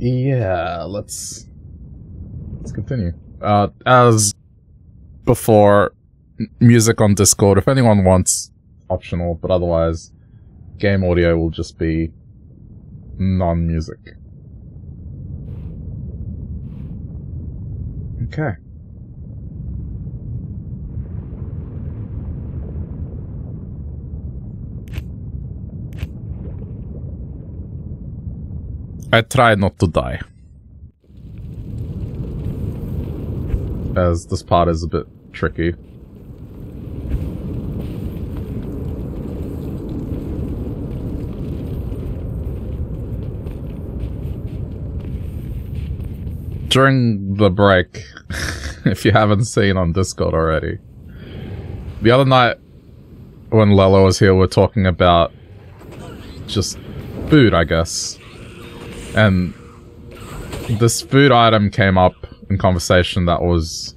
Yeah, let's let's continue. Uh, as before, music on Discord. If anyone wants, optional, but otherwise, game audio will just be non-music. Okay. I try not to die. As this part is a bit tricky. During the break, if you haven't seen on Discord already, the other night when Lelo was here, we we're talking about just food, I guess and this food item came up in conversation that was...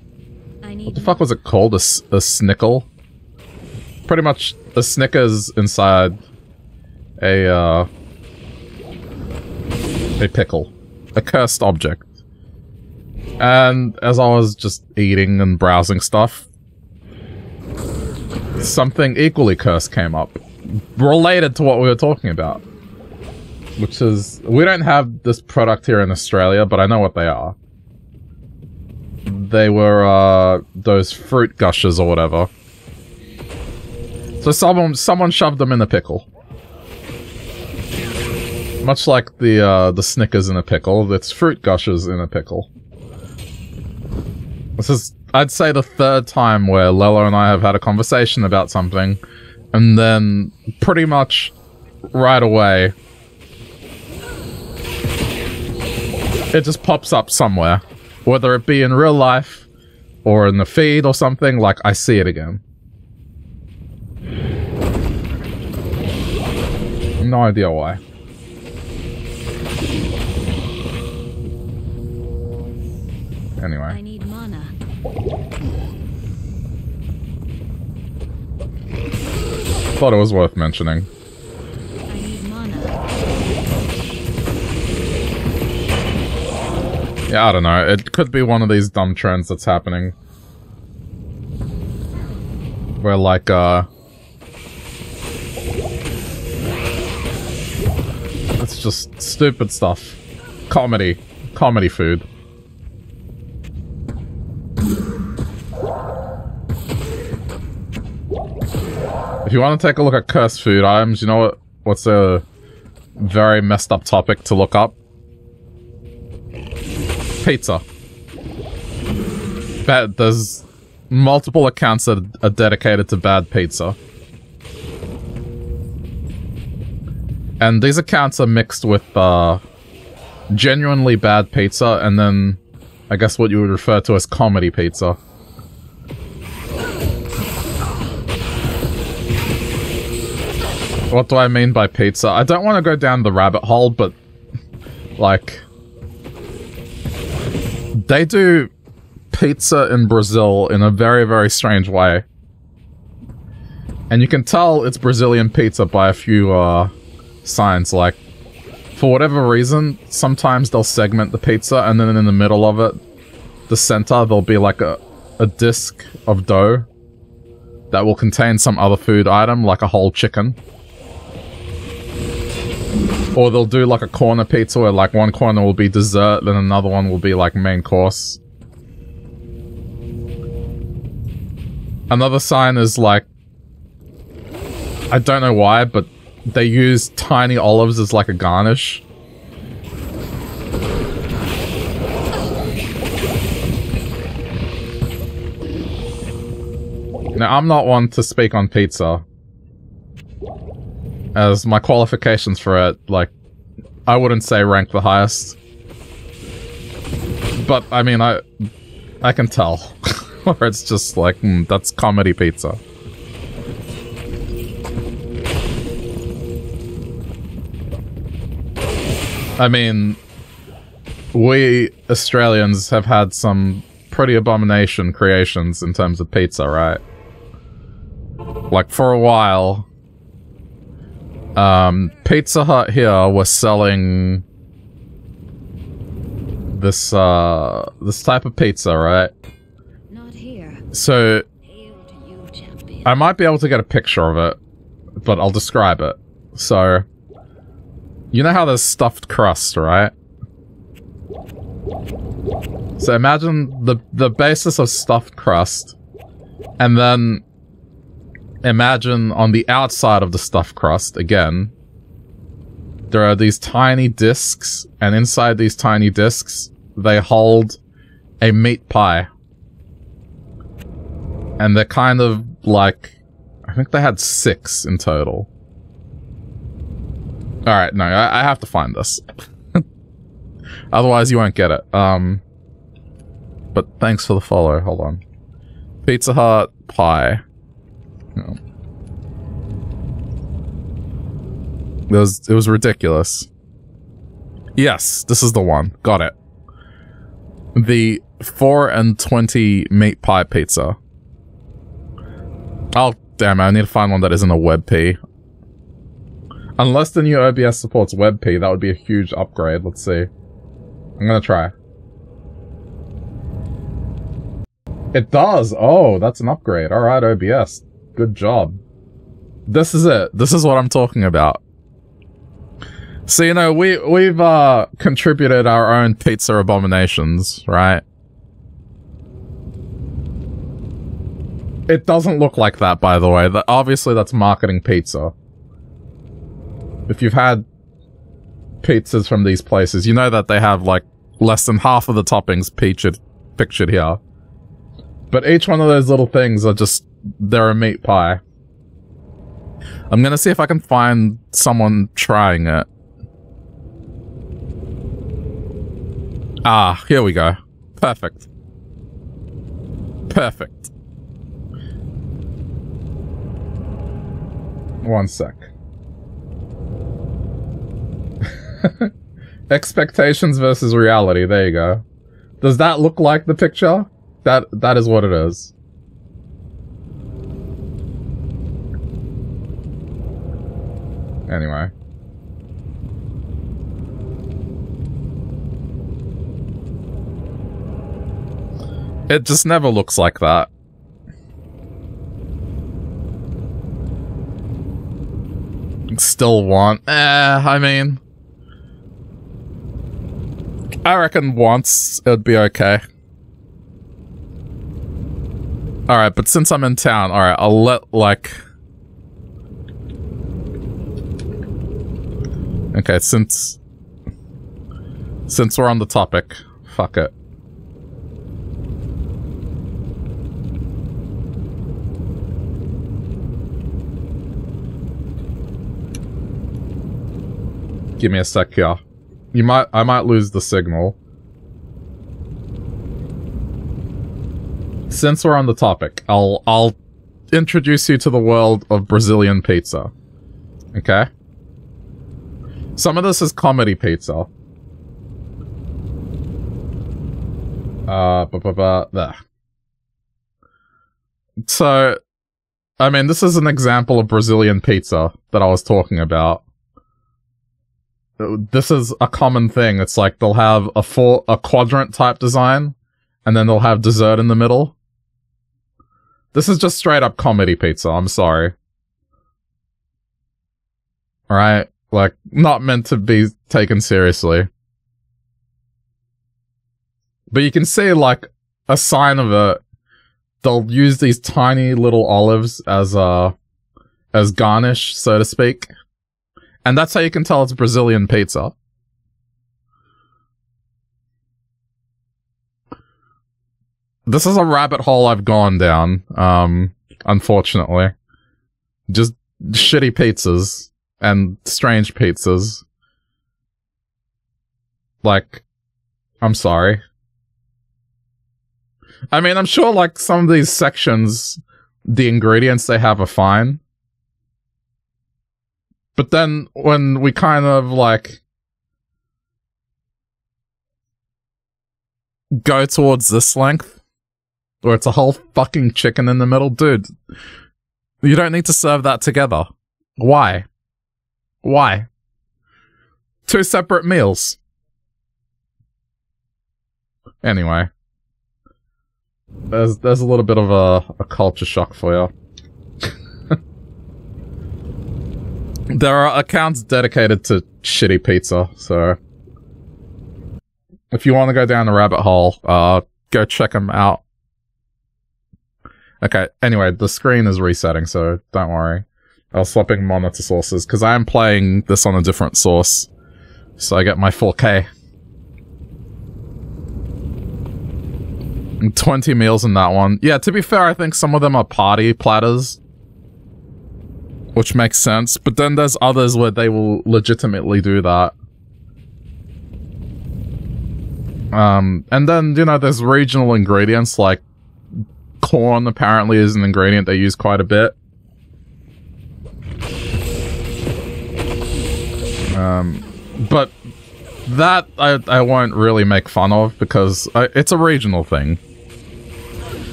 What the fuck was it called? A, a snickle? Pretty much a Snickers inside a, uh... A pickle. A cursed object. And as I was just eating and browsing stuff, something equally cursed came up. Related to what we were talking about which is we don't have this product here in Australia, but I know what they are. They were uh, those fruit gushers or whatever. So someone someone shoved them in a pickle. Much like the uh, the Snickers in a pickle, it's fruit gushers in a pickle. This is, I'd say, the third time where Lelo and I have had a conversation about something, and then pretty much right away it just pops up somewhere. Whether it be in real life or in the feed or something, like I see it again. No idea why. Anyway. I need mana. Thought it was worth mentioning. Yeah, I don't know. It could be one of these dumb trends that's happening. Where, like, uh... It's just stupid stuff. Comedy. Comedy food. If you want to take a look at cursed food items, you know what? What's a very messed up topic to look up? Pizza. Bad, there's multiple accounts that are dedicated to bad pizza. And these accounts are mixed with uh, genuinely bad pizza and then I guess what you would refer to as comedy pizza. What do I mean by pizza? I don't want to go down the rabbit hole, but like they do pizza in Brazil in a very, very strange way. And you can tell it's Brazilian pizza by a few uh, signs, like, for whatever reason, sometimes they'll segment the pizza and then in the middle of it, the center, there'll be like a, a disc of dough that will contain some other food item, like a whole chicken. Or they'll do like a corner pizza where like one corner will be dessert, then another one will be like main course. Another sign is like... I don't know why, but they use tiny olives as like a garnish. Now, I'm not one to speak on pizza, as my qualifications for it, like, I wouldn't say rank the highest. But, I mean, I I can tell. or it's just like, mm, that's comedy pizza. I mean, we Australians have had some pretty abomination creations in terms of pizza, right? Like, for a while, um, Pizza Hut here was selling this uh this type of pizza, right? Not here. So you. I might be able to get a picture of it, but I'll describe it. So you know how there's stuffed crust, right? So imagine the the basis of stuffed crust, and then imagine on the outside of the stuffed crust again. There are these tiny discs, and inside these tiny discs, they hold a meat pie. And they're kind of like, I think they had six in total. Alright, no, I, I have to find this. Otherwise you won't get it. Um, but thanks for the follow. Hold on. Pizza Hut pie. No. It was it was ridiculous. Yes, this is the one. Got it. The four and twenty meat pie pizza. Oh damn! it. I need to find one that isn't a WebP. Unless the new OBS supports WebP, that would be a huge upgrade. Let's see. I'm gonna try. It does! Oh, that's an upgrade. Alright, OBS. Good job. This is it. This is what I'm talking about. So, you know, we, we've, uh, contributed our own pizza abominations, right? It doesn't look like that, by the way. That Obviously, that's marketing pizza. If you've had pizzas from these places, you know that they have, like, less than half of the toppings pictured, pictured here. But each one of those little things are just, they're a meat pie. I'm gonna see if I can find someone trying it. Ah, here we go. Perfect. Perfect. One sec. Expectations versus reality. There you go. Does that look like the picture? That that is what it is. Anyway. It just never looks like that. Still want... Eh, I mean... I reckon once it would be okay. Alright, but since I'm in town, alright, I'll let, like... Okay, since... Since we're on the topic, fuck it. Give me a sec here. You might- I might lose the signal. Since we're on the topic, I'll- I'll introduce you to the world of Brazilian pizza. Okay? Some of this is comedy pizza. Uh, there. So, I mean, this is an example of Brazilian pizza that I was talking about. This is a common thing. It's like they'll have a four, a quadrant type design, and then they'll have dessert in the middle. This is just straight up comedy pizza, I'm sorry. Alright? Like, not meant to be taken seriously. But you can see, like, a sign of it. They'll use these tiny little olives as, uh, as garnish, so to speak. And that's how you can tell it's Brazilian pizza. This is a rabbit hole I've gone down, um, unfortunately. Just shitty pizzas and strange pizzas. Like, I'm sorry. I mean, I'm sure like some of these sections, the ingredients they have are fine. But then when we kind of like go towards this length, where it's a whole fucking chicken in the middle, dude, you don't need to serve that together. Why? Why? Two separate meals. Anyway. There's there's a little bit of a, a culture shock for you. there are accounts dedicated to shitty pizza, so if you want to go down the rabbit hole, uh, go check them out. Okay, anyway, the screen is resetting, so don't worry. I was swapping monitor sources, because I am playing this on a different source. So I get my 4K. 20 meals in that one. Yeah, to be fair, I think some of them are party platters. Which makes sense, but then there's others where they will legitimately do that. Um, and then, you know, there's regional ingredients like corn apparently is an ingredient they use quite a bit. Um, but that I, I won't really make fun of because I, it's a regional thing.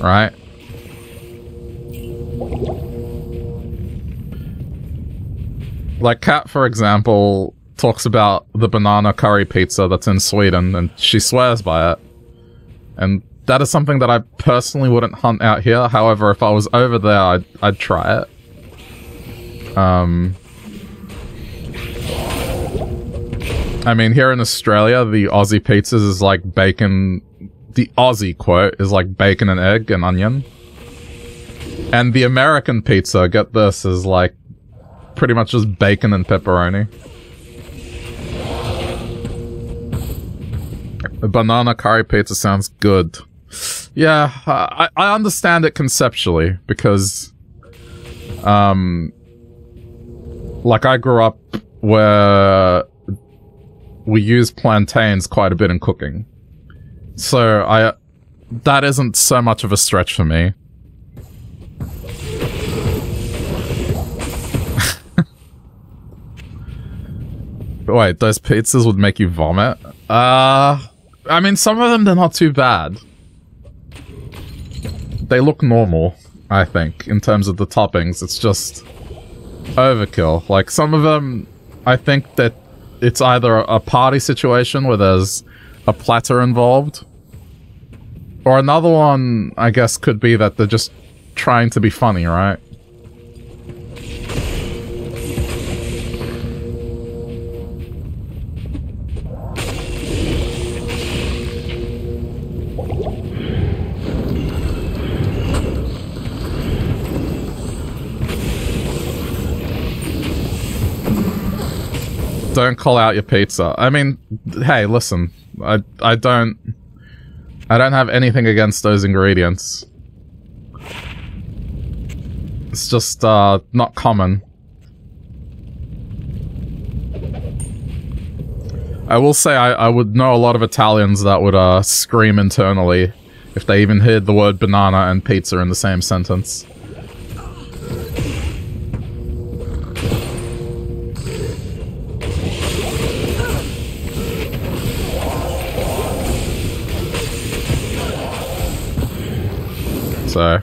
Right? Like Kat, for example, talks about the banana curry pizza that's in Sweden, and she swears by it. And that is something that I personally wouldn't hunt out here. However, if I was over there, I'd, I'd try it. Um... I mean, here in Australia, the Aussie pizzas is like bacon... The Aussie quote is like bacon and egg and onion. And the American pizza, get this, is like pretty much just bacon and pepperoni. A banana curry pizza sounds good. Yeah, I, I understand it conceptually, because... Um... Like, I grew up where we use plantains quite a bit in cooking. So, I... That isn't so much of a stretch for me. Wait, those pizzas would make you vomit? Uh... I mean, some of them, they're not too bad. They look normal, I think, in terms of the toppings. It's just overkill. Like, some of them, I think that it's either a party situation where there's a platter involved, or another one, I guess, could be that they're just trying to be funny, right? Don't call out your pizza. I mean, hey, listen, I I don't I don't have anything against those ingredients. It's just uh not common. I will say I, I would know a lot of Italians that would uh scream internally if they even heard the word banana and pizza in the same sentence. So...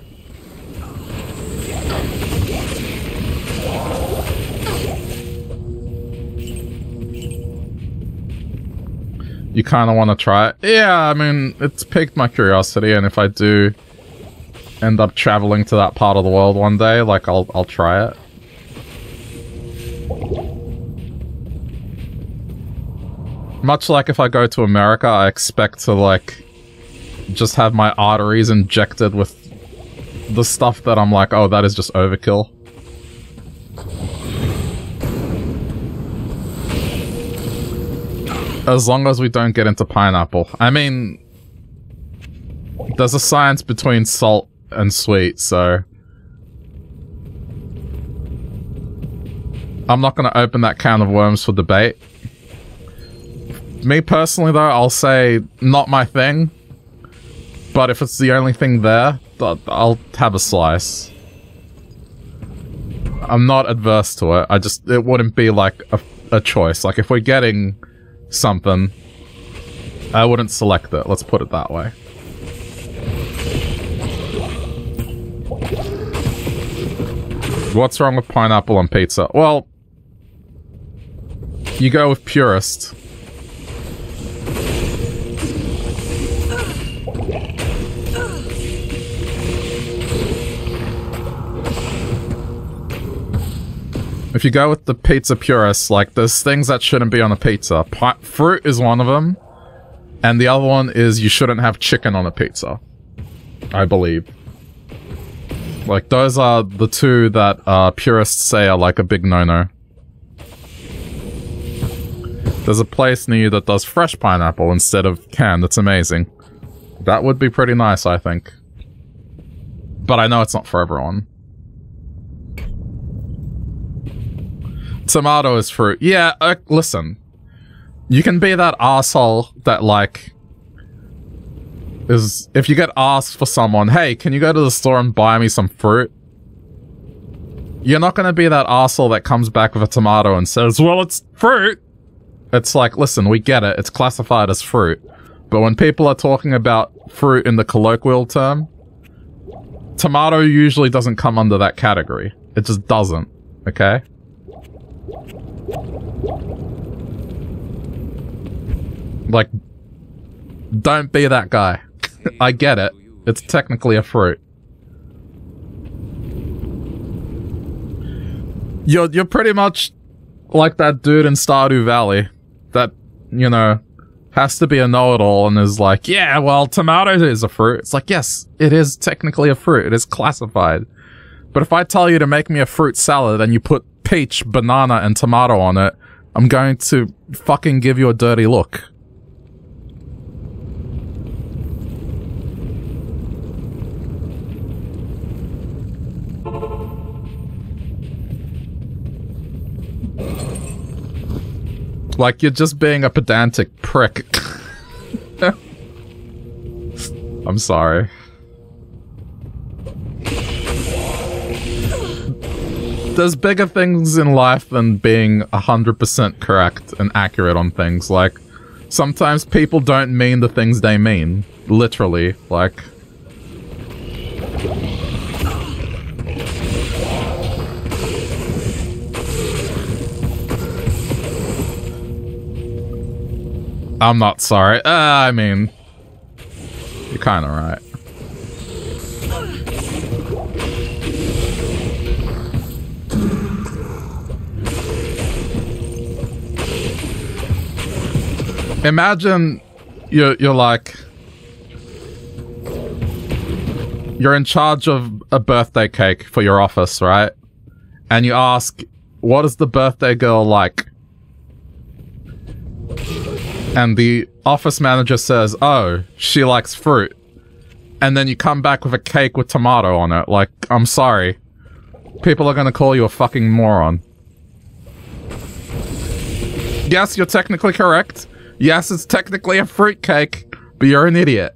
You kind of want to try it? Yeah, I mean, it's piqued my curiosity, and if I do end up traveling to that part of the world one day, like, I'll, I'll try it. Much like if I go to America, I expect to, like, just have my arteries injected with the stuff that I'm like, oh, that is just overkill. As long as we don't get into pineapple. I mean, there's a science between salt and sweet, so... I'm not going to open that can of worms for debate. Me personally, though, I'll say not my thing. But if it's the only thing there, I'll have a slice. I'm not adverse to it. I just, it wouldn't be like a, a choice. Like if we're getting something, I wouldn't select it. Let's put it that way. What's wrong with pineapple on pizza? Well, you go with purist. If you go with the pizza purists, like there's things that shouldn't be on a pizza. Pi fruit is one of them, and the other one is you shouldn't have chicken on a pizza. I believe. Like those are the two that uh, purists say are like a big no-no. There's a place near you that does fresh pineapple instead of canned. That's amazing. That would be pretty nice, I think. But I know it's not for everyone. Tomato is fruit. Yeah, uh, listen. You can be that asshole that, like, is if you get asked for someone, hey, can you go to the store and buy me some fruit? You're not going to be that asshole that comes back with a tomato and says, well, it's fruit. It's like, listen, we get it. It's classified as fruit. But when people are talking about fruit in the colloquial term, tomato usually doesn't come under that category. It just doesn't. Okay? Like, don't be that guy. I get it. It's technically a fruit. You're, you're pretty much like that dude in Stardew Valley that, you know, has to be a know-it-all and is like, yeah, well, tomato is a fruit. It's like, yes, it is technically a fruit. It is classified. But if I tell you to make me a fruit salad and you put peach, banana, and tomato on it, I'm going to fucking give you a dirty look. Like you're just being a pedantic prick. I'm sorry. There's bigger things in life than being 100% correct and accurate on things. Like, sometimes people don't mean the things they mean. Literally. Like, I'm not sorry. Uh, I mean, you're kind of right. Imagine you're, you're like, you're in charge of a birthday cake for your office, right? And you ask, what is the birthday girl like? and the office manager says, oh, she likes fruit. And then you come back with a cake with tomato on it. Like, I'm sorry. People are gonna call you a fucking moron. Yes, you're technically correct. Yes, it's technically a fruitcake, but you're an idiot.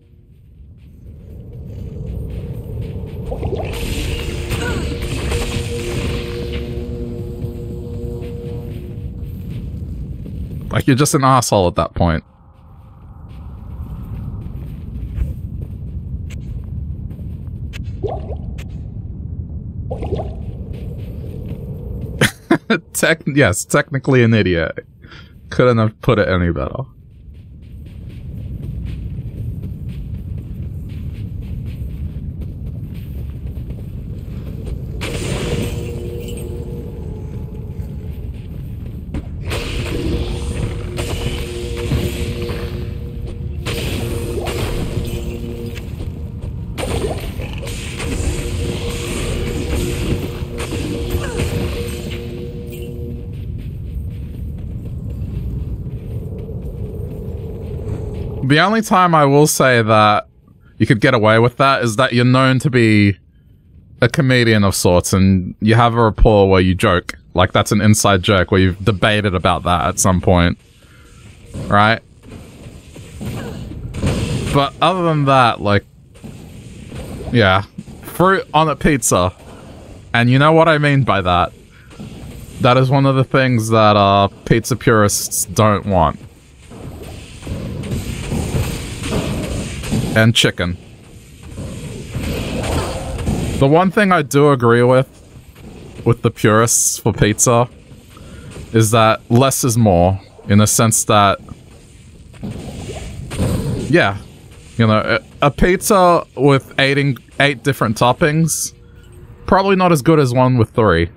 Like, you're just an asshole at that point. Yes, technically an idiot. Couldn't have put it any better. The only time I will say that you could get away with that is that you're known to be a comedian of sorts and you have a rapport where you joke. Like that's an inside joke where you've debated about that at some point. Right? But other than that, like, yeah, fruit on a pizza. And you know what I mean by that. That is one of the things that uh, pizza purists don't want. And chicken. The one thing I do agree with, with the purists for pizza, is that less is more, in the sense that, yeah, you know, a, pizza with eight, eight different toppings, probably not as good as one with three.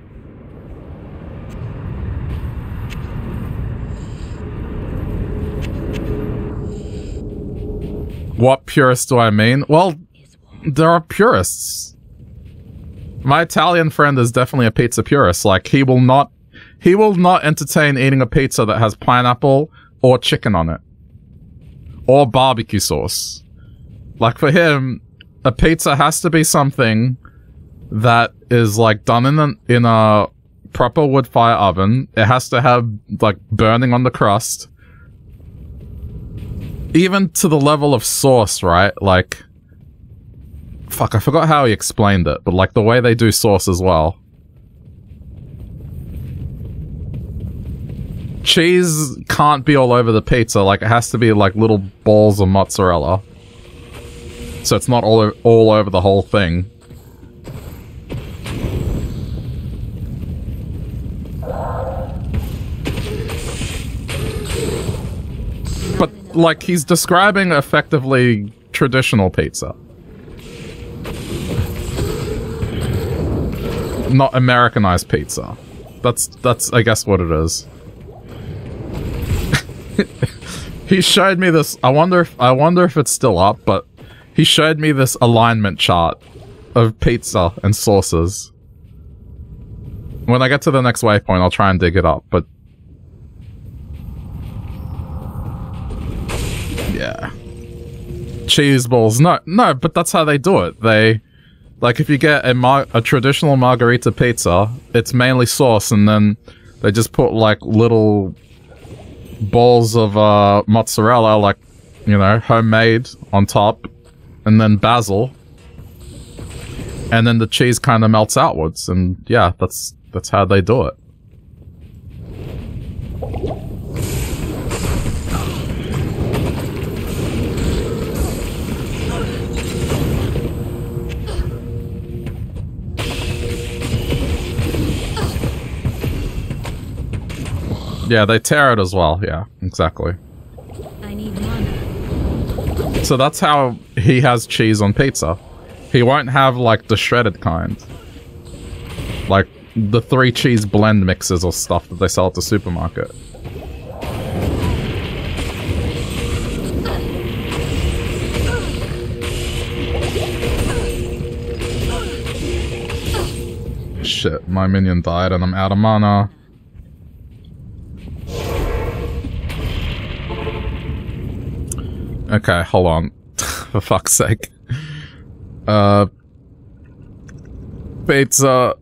What purists do I mean? Well, there are purists. My Italian friend is definitely a pizza purist. Like he will not he will not entertain eating a pizza that has pineapple or chicken on it. Or barbecue sauce. Like for him, a pizza has to be something that is like done in a, in a proper wood fire oven. It has to have like burning on the crust. Even to the level of sauce, right? Like fuck, I forgot how he explained it, but like the way they do sauce as well. Cheese can't be all over the pizza, like it has to be like little balls of mozzarella. So it's not all, all over the whole thing. Like, he's describing effectively traditional pizza. Not Americanized pizza. That's, that's, I guess, what it is. he showed me this, I wonder if, I wonder if it's still up, but he showed me this alignment chart of pizza and sauces. When I get to the next waypoint, I'll try and dig it up, but... Yeah. Cheese balls. No, no, but that's how they do it. They... Like, if you get a, a traditional margherita pizza, it's mainly sauce, and then they just put, like, little balls of uh, mozzarella, like, you know, homemade on top, and then basil. And then the cheese kind of melts outwards, and yeah, that's that's how they do it. Yeah, they tear it as well. Yeah, exactly. I need mana. So that's how he has cheese on pizza. He won't have like the shredded kind. Like the three cheese blend mixes or stuff that they sell at the supermarket. Shit, my minion died and I'm out of mana. Okay, hold on. For fuck's sake. Uh... Pizza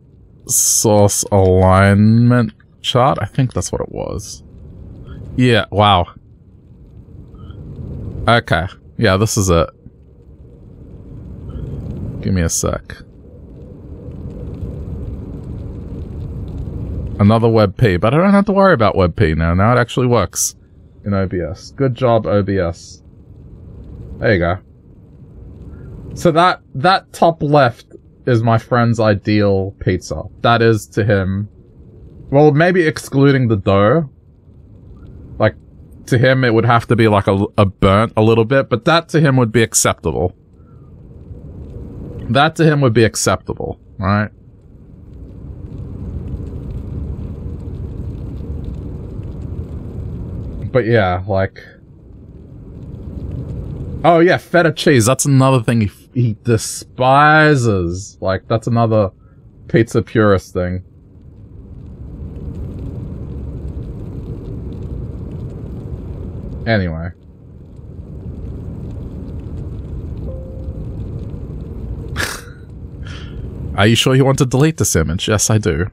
sauce alignment chart? I think that's what it was. Yeah, wow. Okay. Yeah, this is it. Give me a sec. Another WebP, but I don't have to worry about WebP now. Now it actually works in OBS. Good job, OBS. There you go. So that that top left is my friend's ideal pizza. That is to him. Well, maybe excluding the dough. Like, to him it would have to be like a, a burnt a little bit, but that to him would be acceptable. That to him would be acceptable, right? But yeah, like... Oh yeah, feta cheese. That's another thing he, he despises. Like, that's another pizza purist thing. Anyway. Are you sure you want to delete this image? Yes, I do.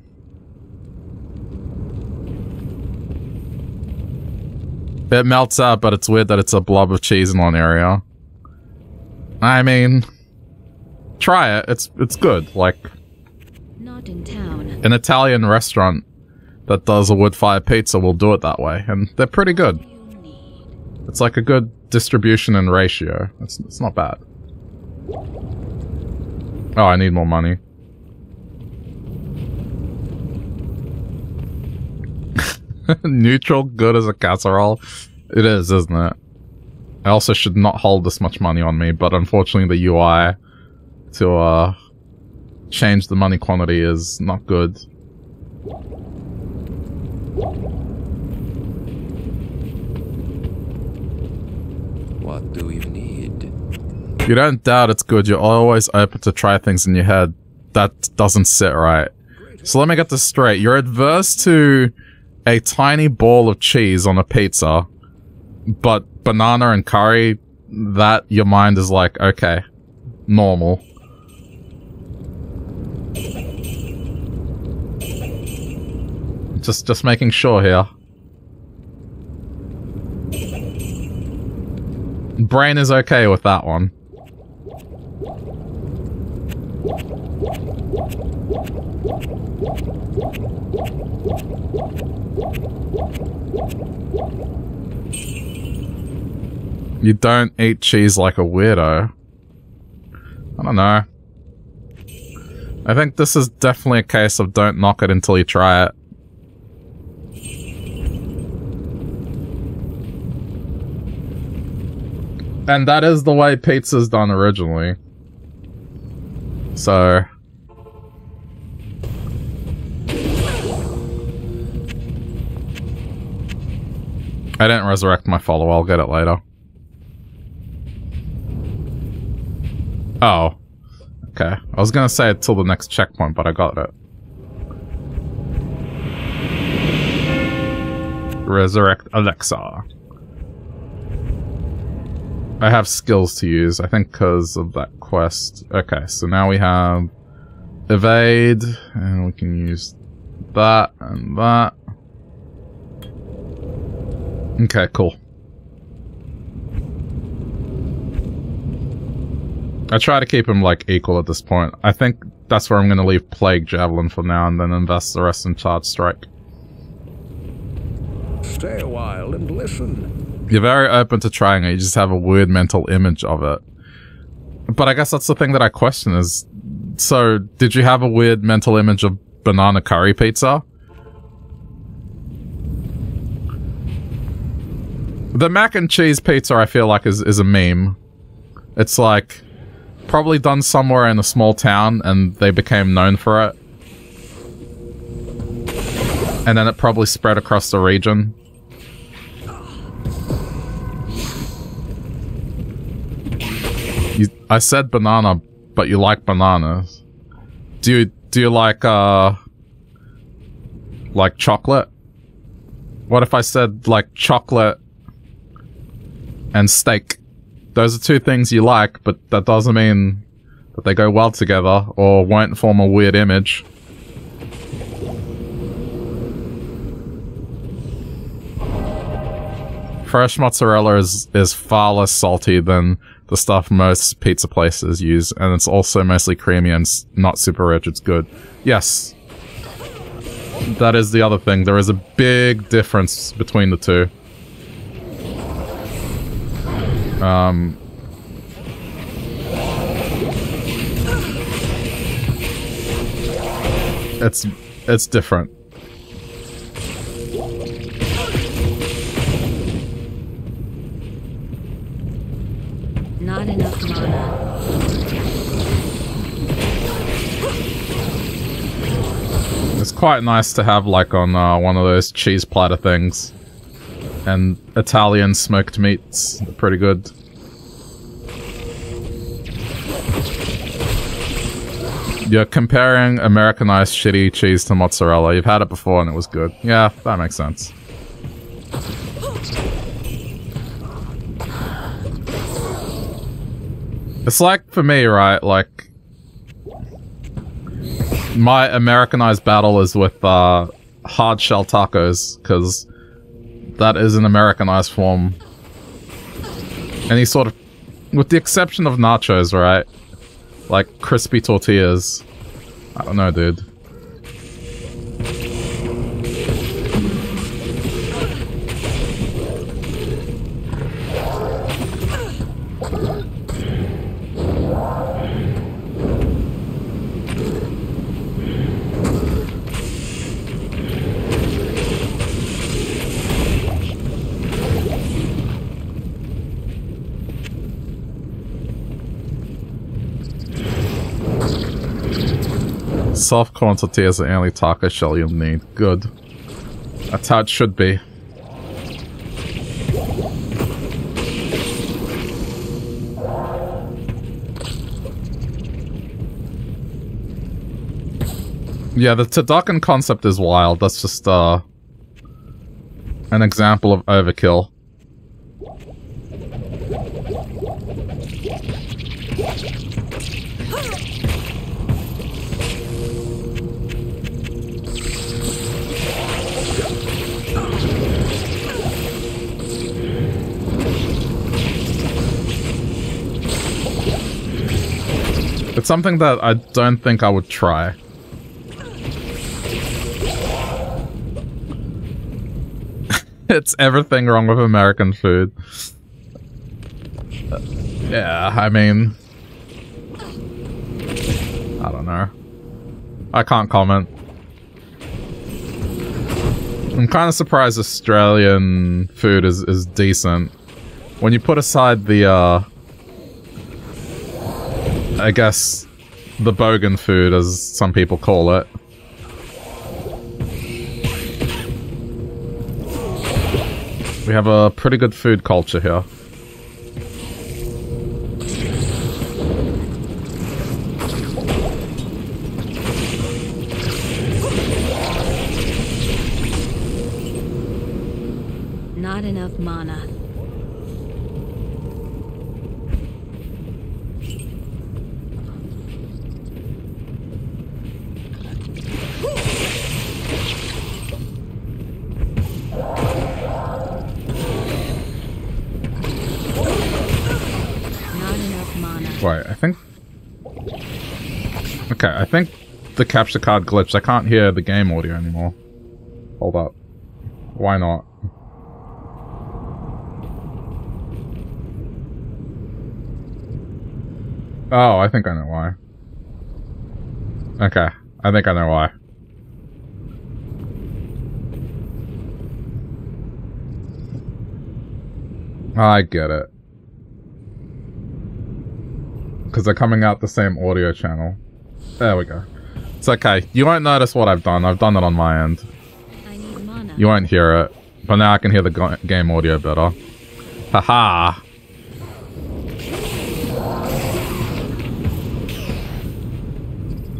It melts out, but it's weird that it's a blob of cheese in one area. I mean, try it. It's it's good. Like Not in town. an Italian restaurant that does a wood fire pizza will do it that way, and they're pretty good. It's like a good distribution and ratio. It's it's not bad. Oh, I need more money. Neutral good as a casserole? It is, isn't it? I also should not hold this much money on me, but unfortunately the UI to uh change the money quantity is not good. What do you need? You don't doubt it's good. You're always open to try things in your head. That doesn't sit right. So let me get this straight. You're adverse to a tiny ball of cheese on a pizza, but banana and curry, that your mind is like, okay, normal. Just, just making sure here. Brain is okay with that one. You don't eat cheese like a weirdo. I don't know. I think this is definitely a case of don't knock it until you try it. And that is the way pizza's done originally. So... I didn't resurrect my follower, I'll get it later. Oh. Okay. I was gonna say till the next checkpoint, but I got it. Resurrect Alexa. I have skills to use, I think because of that quest. Okay, so now we have evade, and we can use that and that. Okay, cool. I try to keep them like equal at this point. I think that's where I'm going to leave Plague Javelin for now and then invest the rest in Charge Strike. Stay a while and listen. You're very open to trying it, you just have a weird mental image of it. But I guess that's the thing that I question is, so did you have a weird mental image of banana curry pizza? The mac and cheese pizza I feel like is, is a meme. It's like, probably done somewhere in a small town and they became known for it. And then it probably spread across the region. You, I said banana, but you like bananas. Do you, do you like, uh, like chocolate? What if I said, like, chocolate and steak? Those are two things you like, but that doesn't mean that they go well together or won't form a weird image. Fresh mozzarella is, is far less salty than the stuff most pizza places use, and it's also mostly creamy and not super rich. It's good. Yes. That is the other thing. There is a big difference between the two. Um, it's it's different. Not enough mana. It's quite nice to have like on uh, one of those cheese platter things and Italian smoked meats. Pretty good. You're comparing Americanized shitty cheese to mozzarella. You've had it before and it was good. Yeah, that makes sense. It's like, for me, right, like... My Americanized battle is with, uh, hard shell tacos, because that is an Americanized form. Any sort of... With the exception of nachos, right? Like crispy tortillas. I don't know, dude. soft quantity is the only taco shell you'll need. Good. That's how it should be. Yeah, the Tadakan concept is wild. That's just, uh, an example of overkill. Something that I don't think I would try. it's everything wrong with American food. Yeah, I mean... I don't know. I can't comment. I'm kind of surprised Australian food is, is decent. When you put aside the, uh... I guess the bogan food, as some people call it. We have a pretty good food culture here. The capture card glitched. I can't hear the game audio anymore. Hold up. Why not? Oh, I think I know why. Okay, I think I know why. I get it. Because they're coming out the same audio channel. There we go. It's okay. You won't notice what I've done. I've done it on my end. I need mana. You won't hear it. But now I can hear the game audio better. Haha.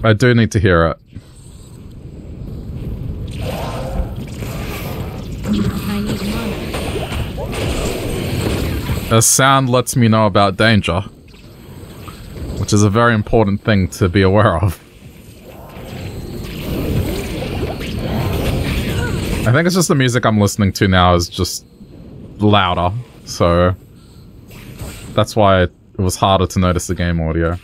I do need to hear it. I need mana. A sound lets me know about danger. Which is a very important thing to be aware of. I think it's just the music I'm listening to now is just louder, so that's why it was harder to notice the game audio.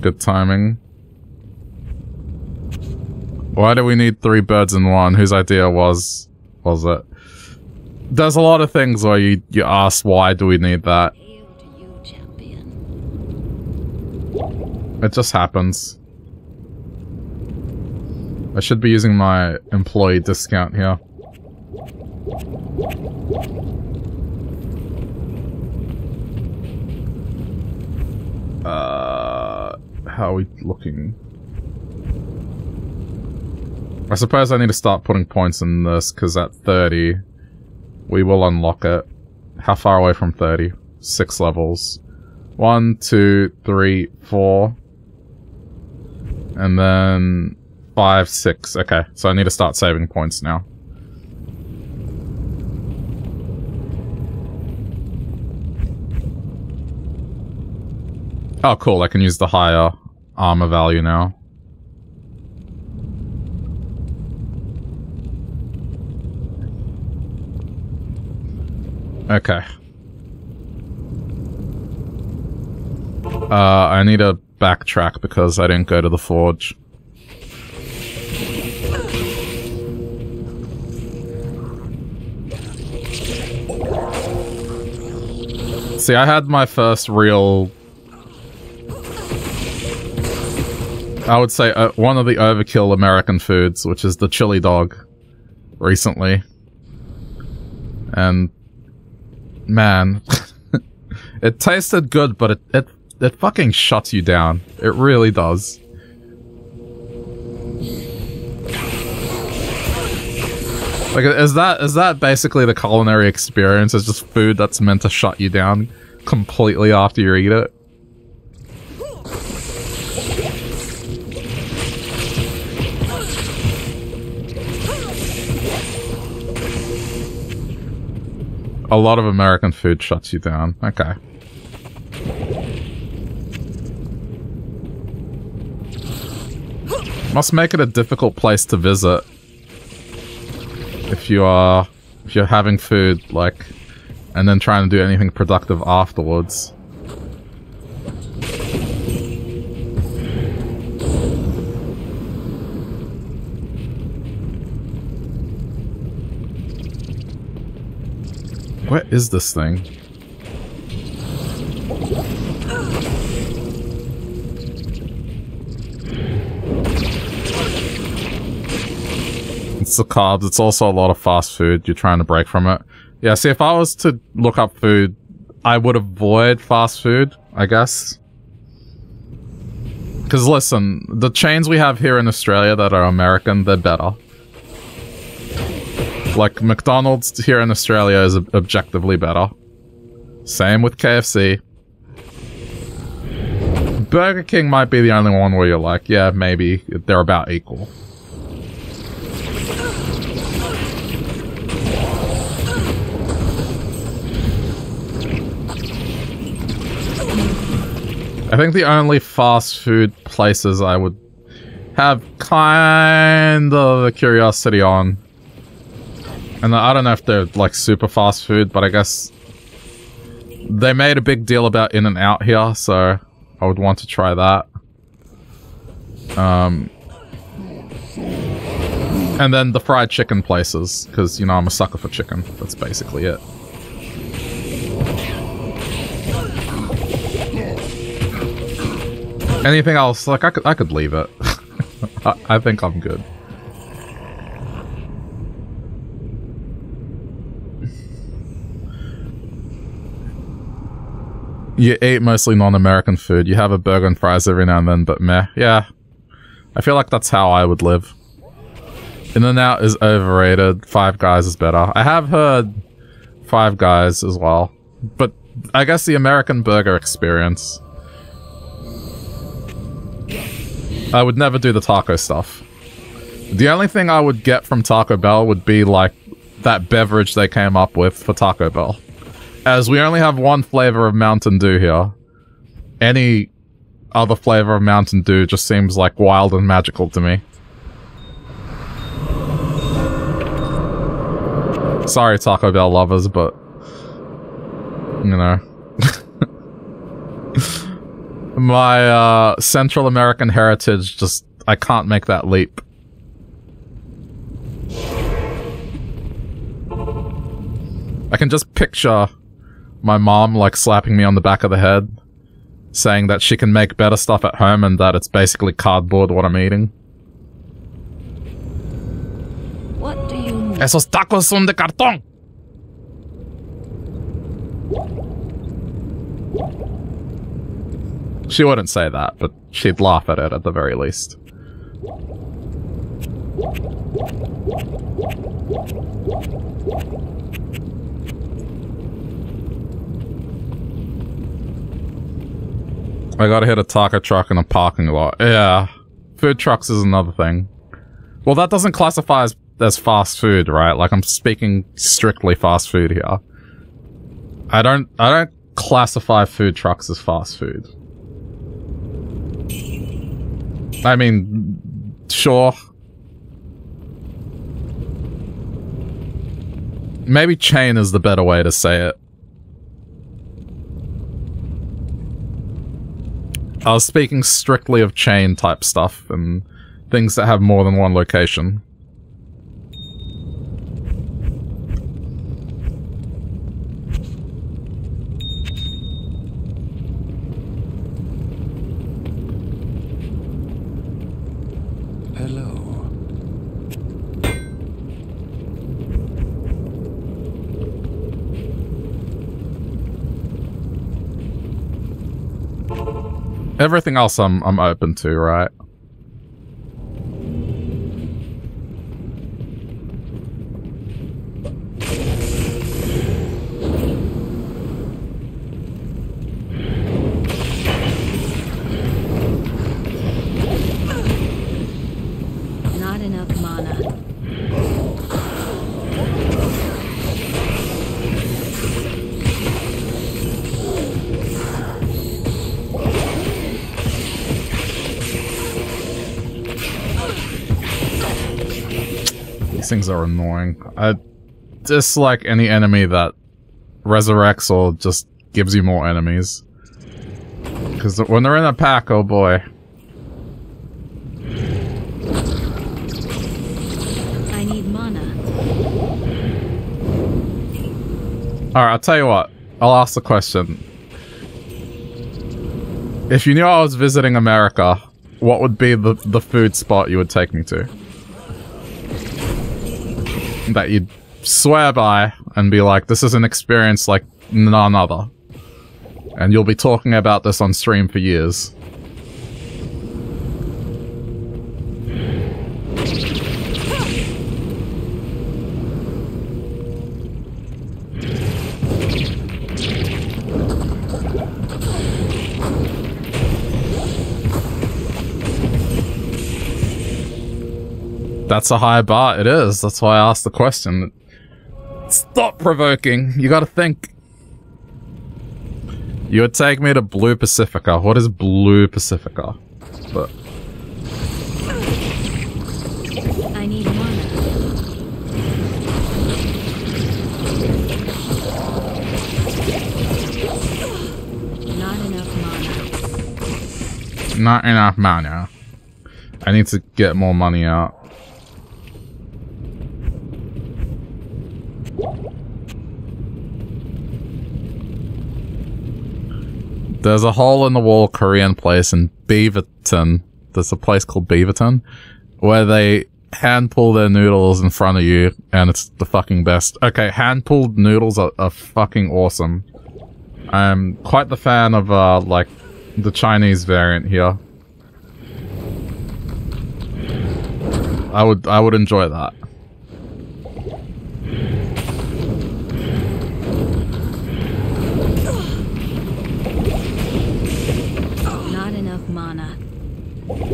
Good timing. Why do we need three birds in one? Whose idea was was it? There's a lot of things where you you ask why do we need that? Hail to you, champion. It just happens. I should be using my employee discount here. Uh, how are we looking? I suppose I need to start putting points in this, because at 30, we will unlock it. How far away from 30? Six levels. One, two, three, four. And then five, six. Okay, so I need to start saving points now. Oh, cool. I can use the higher armor value now. Okay. Uh, I need to backtrack because I didn't go to the forge. See, I had my first real... I would say uh, one of the overkill American foods, which is the chili dog, recently. And... Man... it tasted good, but it, it, it fucking shuts you down. It really does. Like, is that is that basically the culinary experience? Is just food that's meant to shut you down completely after you eat it? A lot of American food shuts you down. Okay. Must make it a difficult place to visit. If you are... If you're having food, like... And then trying to do anything productive afterwards. What is this thing? It's the carbs. It's also a lot of fast food. You're trying to break from it. Yeah, see, if I was to look up food, I would avoid fast food, I guess. Because listen, the chains we have here in Australia that are American, they're better. Like, McDonald's here in Australia is objectively better. Same with KFC. Burger King might be the only one where you're like, yeah, maybe they're about equal. I think the only fast food places I would have kind of a curiosity on. And I don't know if they're like super fast food, but I guess they made a big deal about In and Out here, so I would want to try that. Um, and then the fried chicken places, because, you know, I'm a sucker for chicken. That's basically it. Anything else? Like, I could, I could leave it. I, I think I'm good. You eat mostly non-American food. You have a burger and fries every now and then, but meh. Yeah. I feel like that's how I would live. In-N-Out is overrated. Five Guys is better. I have heard Five Guys as well. But I guess the American burger experience I would never do the taco stuff. The only thing I would get from Taco Bell would be, like, that beverage they came up with for Taco Bell. As we only have one flavor of Mountain Dew here. Any other flavor of Mountain Dew just seems, like, wild and magical to me. Sorry, Taco Bell lovers, but... You know. my uh, Central American heritage just I can't make that leap. I can just picture my mom like slapping me on the back of the head, saying that she can make better stuff at home and that it's basically cardboard what I'm eating. What do you mean? Esos tacos son de cartón. She wouldn't say that, but she'd laugh at it at the very least. I gotta hit a taco truck in a parking lot. Yeah. Food trucks is another thing. Well, that doesn't classify as, as fast food, right? Like, I'm speaking strictly fast food here. I don't, I don't classify food trucks as fast food. I mean, sure. Maybe chain is the better way to say it. I was speaking strictly of chain type stuff and things that have more than one location. Hello. Everything else I'm I'm open to, right? Things are annoying. I dislike any enemy that resurrects or just gives you more enemies. Because when they're in a pack, oh boy. I need mana. Alright, I'll tell you what. I'll ask the question. If you knew I was visiting America, what would be the, the food spot you would take me to? That you'd swear by and be like, this is an experience like none other. And you'll be talking about this on stream for years. That's a high bar. It is. That's why I asked the question. Stop provoking. You gotta think. You would take me to Blue Pacifica. What is Blue Pacifica? But I need mana. Not enough mana. not enough mana. I need to get more money out. There's a hole in the wall Korean place in Beaverton. There's a place called Beaverton where they hand pull their noodles in front of you and it's the fucking best. Okay, hand pulled noodles are, are fucking awesome. I'm quite the fan of uh like the Chinese variant here. I would I would enjoy that.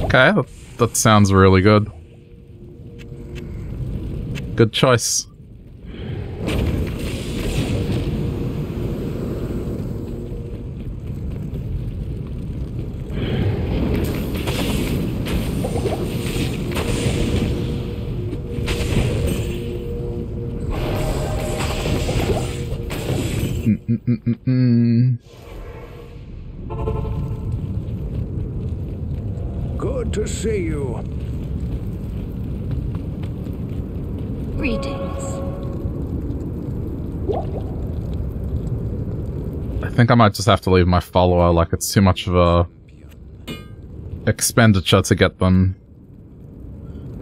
Okay, that, sounds really good. Good choice. Mm-mm-mm-mm. Good to see you. Greetings. I think I might just have to leave my follower, like it's too much of a expenditure to get them.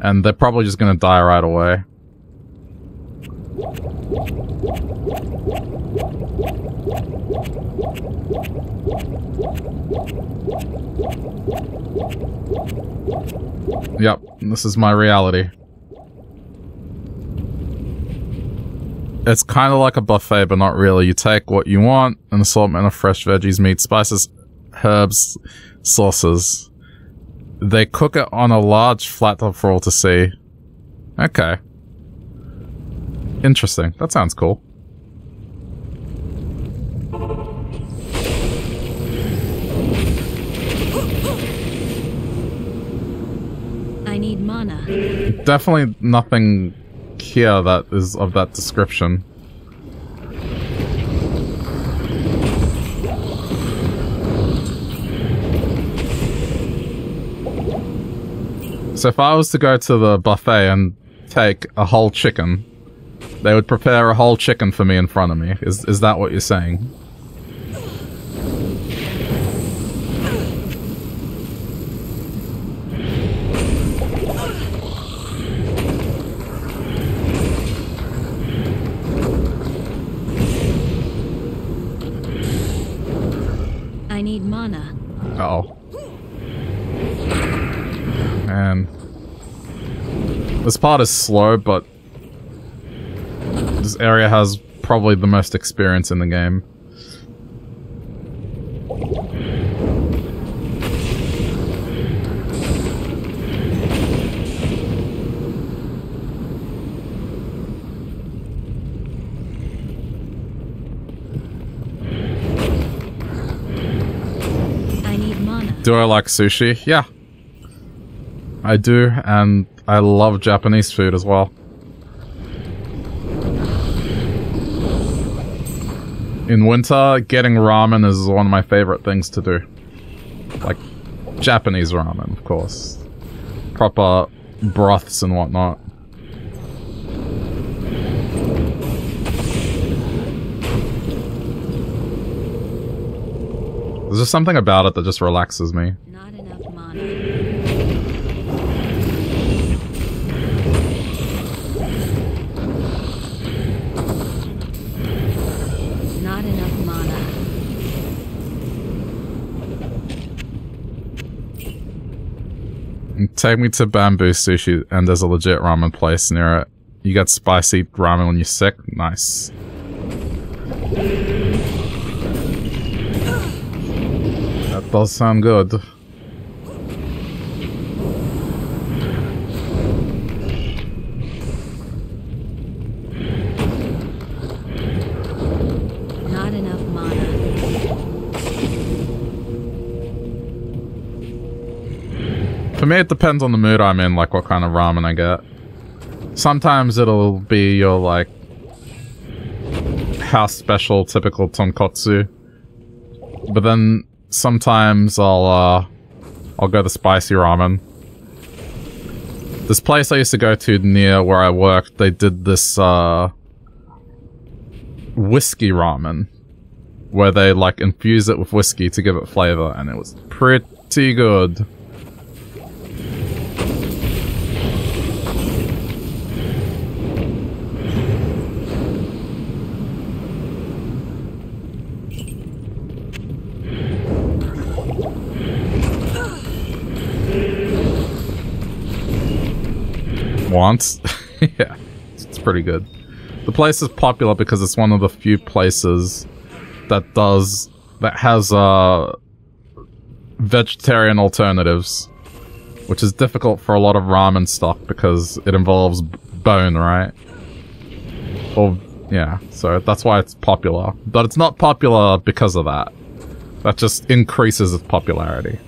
And they're probably just gonna die right away. Yep, this is my reality. It's kind of like a buffet, but not really. You take what you want, an assortment of fresh veggies, meat, spices, herbs, sauces. They cook it on a large flat top for all to see. Okay. Interesting. That sounds cool. I need mana. Definitely nothing here that is of that description. So if I was to go to the buffet and take a whole chicken, they would prepare a whole chicken for me in front of me. Is is that what you're saying? I need mana. Uh-oh. Man. This part is slow, but this area has probably the most experience in the game. I need mana. Do I like sushi? Yeah. I do, and I love Japanese food as well. In winter, getting ramen is one of my favorite things to do. Like, Japanese ramen, of course. Proper broths and whatnot. There's just something about it that just relaxes me. Not enough mana. Not enough mana. Take me to Bamboo Sushi, and there's a legit ramen place near it. You got spicy ramen when you're sick? Nice. That does sound good. For me, it depends on the mood I'm in, like what kind of ramen I get. Sometimes it'll be your, like, house special, typical tonkotsu. But then sometimes I'll, uh, I'll go the spicy ramen. This place I used to go to near where I worked, they did this, uh, whiskey ramen. Where they, like, infuse it with whiskey to give it flavor, and it was pretty good. Once? yeah, it's pretty good. The place is popular because it's one of the few places that does that has uh vegetarian alternatives, which is difficult for a lot of ramen stock because it involves bone, right? Or yeah, so that's why it's popular. But it's not popular because of that. That just increases its popularity.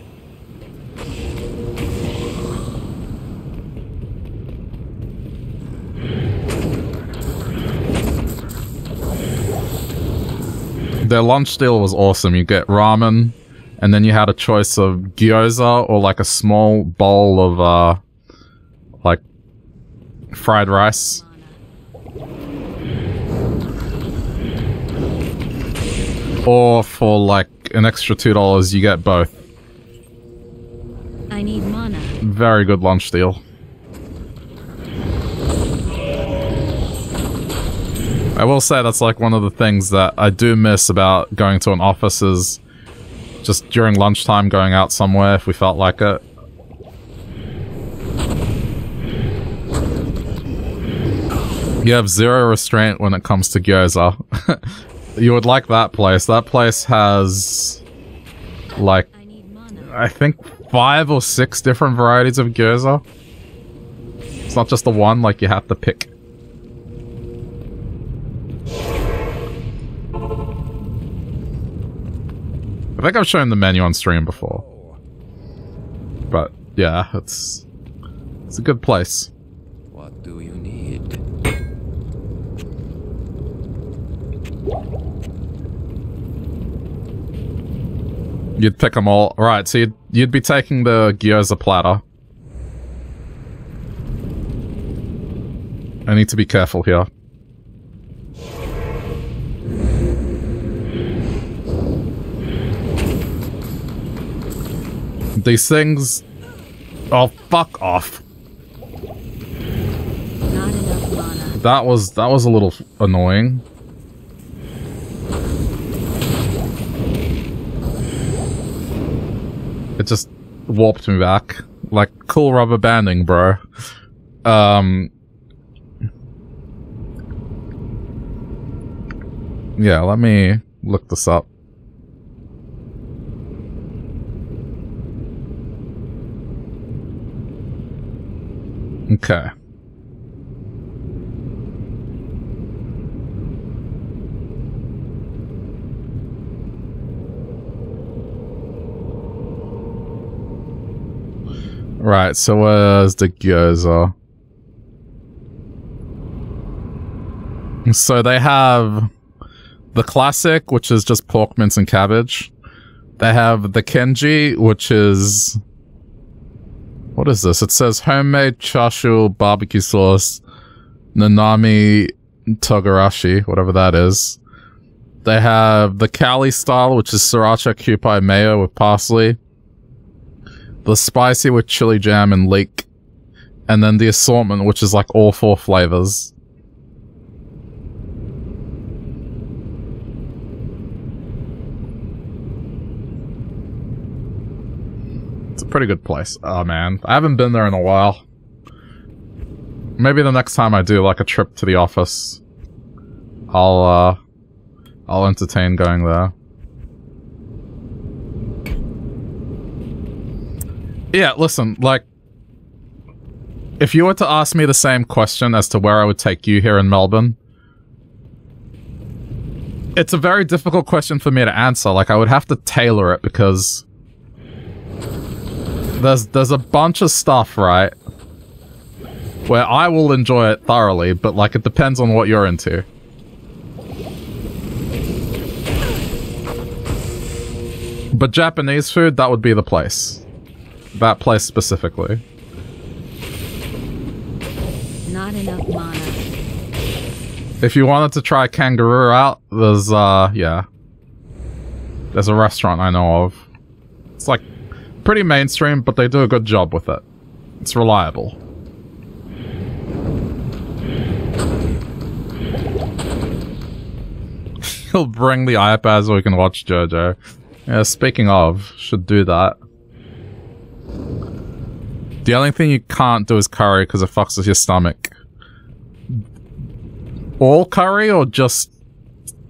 Their lunch deal was awesome. You get ramen, and then you had a choice of gyoza or like a small bowl of uh, like fried rice. Or for like an extra two dollars, you get both. I need mana. Very good lunch deal. I will say that's like one of the things that I do miss about going to an office is just during lunchtime going out somewhere if we felt like it. You have zero restraint when it comes to gyoza. you would like that place. That place has like I think five or six different varieties of gyoza. It's not just the one, like you have to pick. I think I've shown the menu on stream before. But yeah, it's it's a good place. What do you need? You'd pick them all. Right, so you'd, you'd be taking the gyoza platter. I need to be careful here. These things... Oh, fuck off. That was, that was a little annoying. It just warped me back. Like, cool rubber banding, bro. Um... Yeah, let me look this up. Okay. Right, so where's the gyoza? So they have the classic, which is just pork mince and cabbage. They have the Kenji, which is what is this? It says homemade chashu barbecue sauce, nanami togarashi, whatever that is. They have the Cali style, which is sriracha kewpie mayo with parsley. The spicy with chili jam and leek. And then the assortment, which is like all four flavors. It's a pretty good place. Oh man, I haven't been there in a while. Maybe the next time I do like a trip to the office, I'll uh I'll entertain going there. Yeah, listen, like if you were to ask me the same question as to where I would take you here in Melbourne, it's a very difficult question for me to answer. Like I would have to tailor it because there's there's a bunch of stuff, right? Where I will enjoy it thoroughly, but like it depends on what you're into. But Japanese food, that would be the place. That place specifically. Not enough mana. If you wanted to try kangaroo out, there's, uh, yeah. There's a restaurant I know of. It's like pretty mainstream, but they do a good job with it. It's reliable. He'll bring the iPad so we can watch JoJo. Yeah, speaking of, should do that. The only thing you can't do is curry because it fucks with your stomach. All curry or just...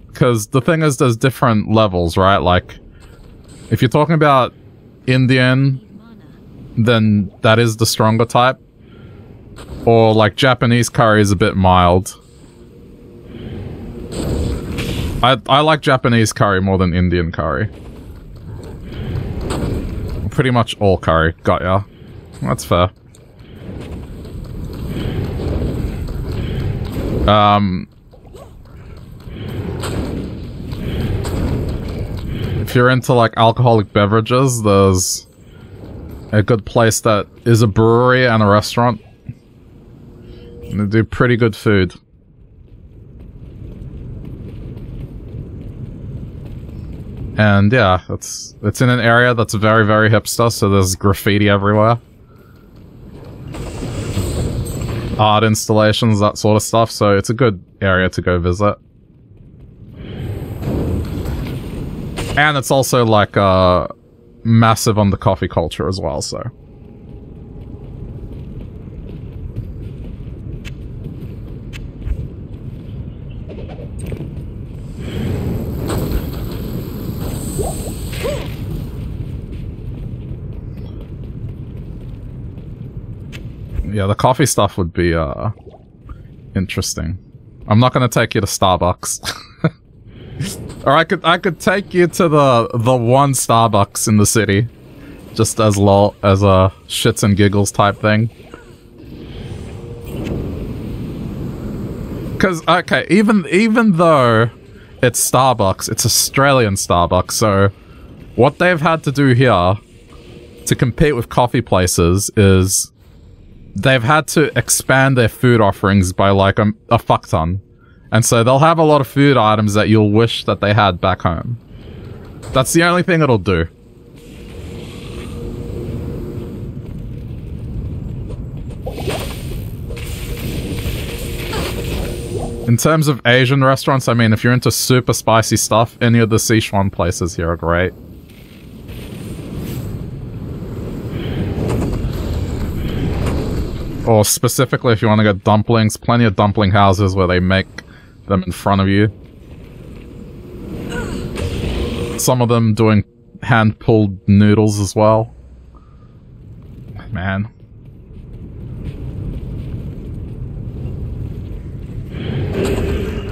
Because the thing is there's different levels, right? Like, if you're talking about Indian, then that is the stronger type. Or like Japanese curry is a bit mild. I, I like Japanese curry more than Indian curry. Pretty much all curry. Got ya. That's fair. Um... If you're into like alcoholic beverages, there's a good place that is a brewery and a restaurant. And they do pretty good food. And yeah, it's it's in an area that's very, very hipster, so there's graffiti everywhere. Art installations, that sort of stuff, so it's a good area to go visit. And it's also like uh massive on the coffee culture as well, so. Yeah, the coffee stuff would be, uh, interesting. I'm not gonna take you to Starbucks. or I could, I could take you to the, the one Starbucks in the city. Just as lol, as a shits and giggles type thing. Cause, okay, even, even though it's Starbucks, it's Australian Starbucks, so what they've had to do here to compete with coffee places is they've had to expand their food offerings by like a, a fuck ton. And so they'll have a lot of food items that you'll wish that they had back home. That's the only thing it'll do. In terms of Asian restaurants, I mean, if you're into super spicy stuff, any of the Sichuan places here are great. Or specifically if you want to get dumplings, plenty of dumpling houses where they make them in front of you. Some of them doing hand-pulled noodles as well. Man.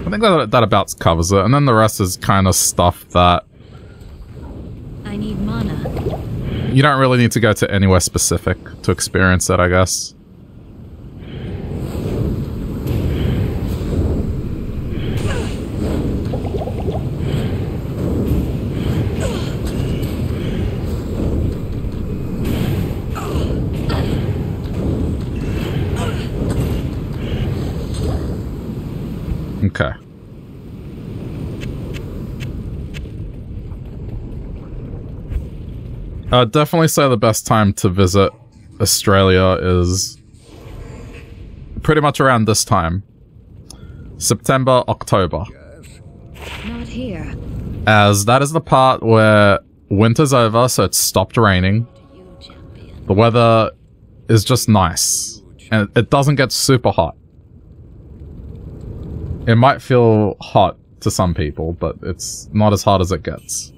I think that, that about covers it. And then the rest is kind of stuff that I need mana. you don't really need to go to anywhere specific to experience it, I guess. Okay. I'd definitely say the best time to visit Australia is pretty much around this time. September, October. Not here. As that is the part where winter's over, so it's stopped raining. The weather is just nice. And it doesn't get super hot. It might feel hot to some people, but it's not as hot as it gets.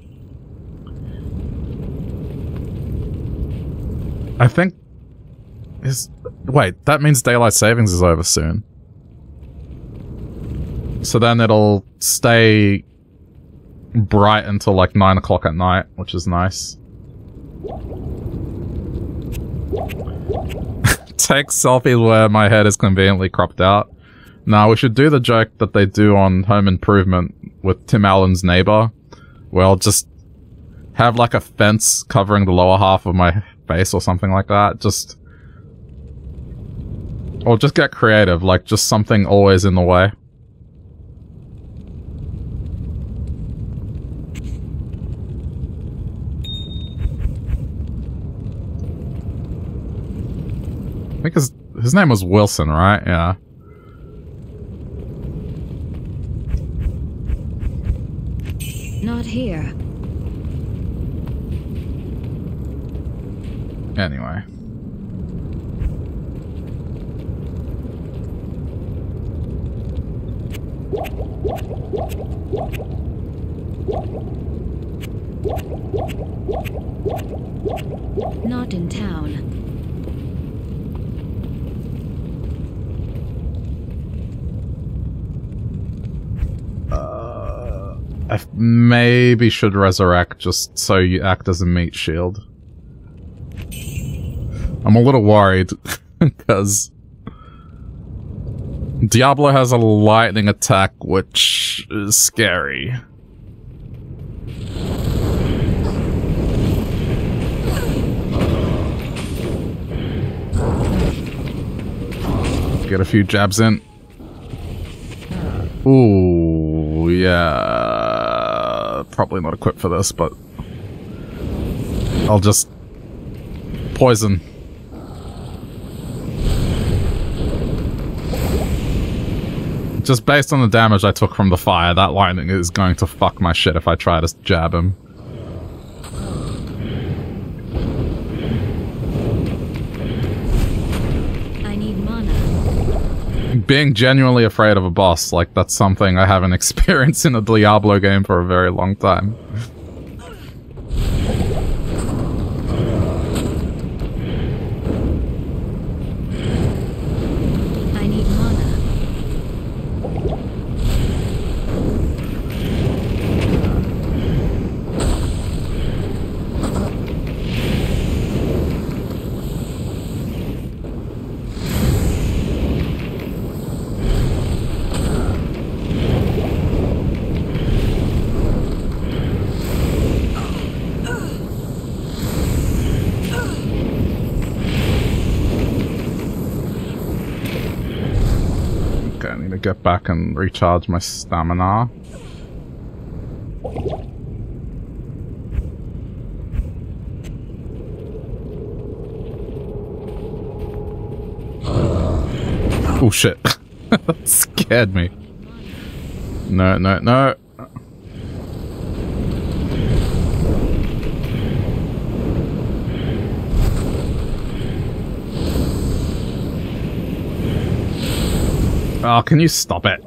I think is wait, that means daylight savings is over soon. So then it'll stay bright until like nine o'clock at night, which is nice. Take selfie where my head is conveniently cropped out. Now we should do the joke that they do on Home Improvement with Tim Allen's neighbor, Well, just have like a fence covering the lower half of my face or something like that. Just or just get creative, like just something always in the way. I think his, his name was Wilson, right? Yeah. Not here. Anyway. Not in town. Uh, I maybe should resurrect just so you act as a meat shield. I'm a little worried because Diablo has a lightning attack, which is scary. Get a few jabs in. Ooh, yeah. Probably not equipped for this, but I'll just poison. Just based on the damage I took from the fire, that lightning is going to fuck my shit if I try to jab him. I need mana. Being genuinely afraid of a boss, like, that's something I haven't experienced in a Diablo game for a very long time. I need mana. Okay, I need to get back and recharge my stamina. Oh shit. that scared me. No, no, no. Oh, can you stop it?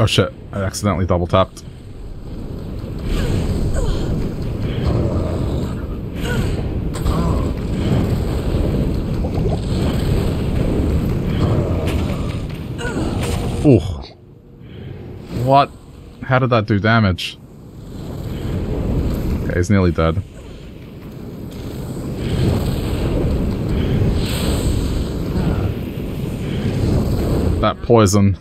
Oh shit, I accidentally double tapped. Ooh. What? How did that do damage? Okay, he's nearly dead. That poison.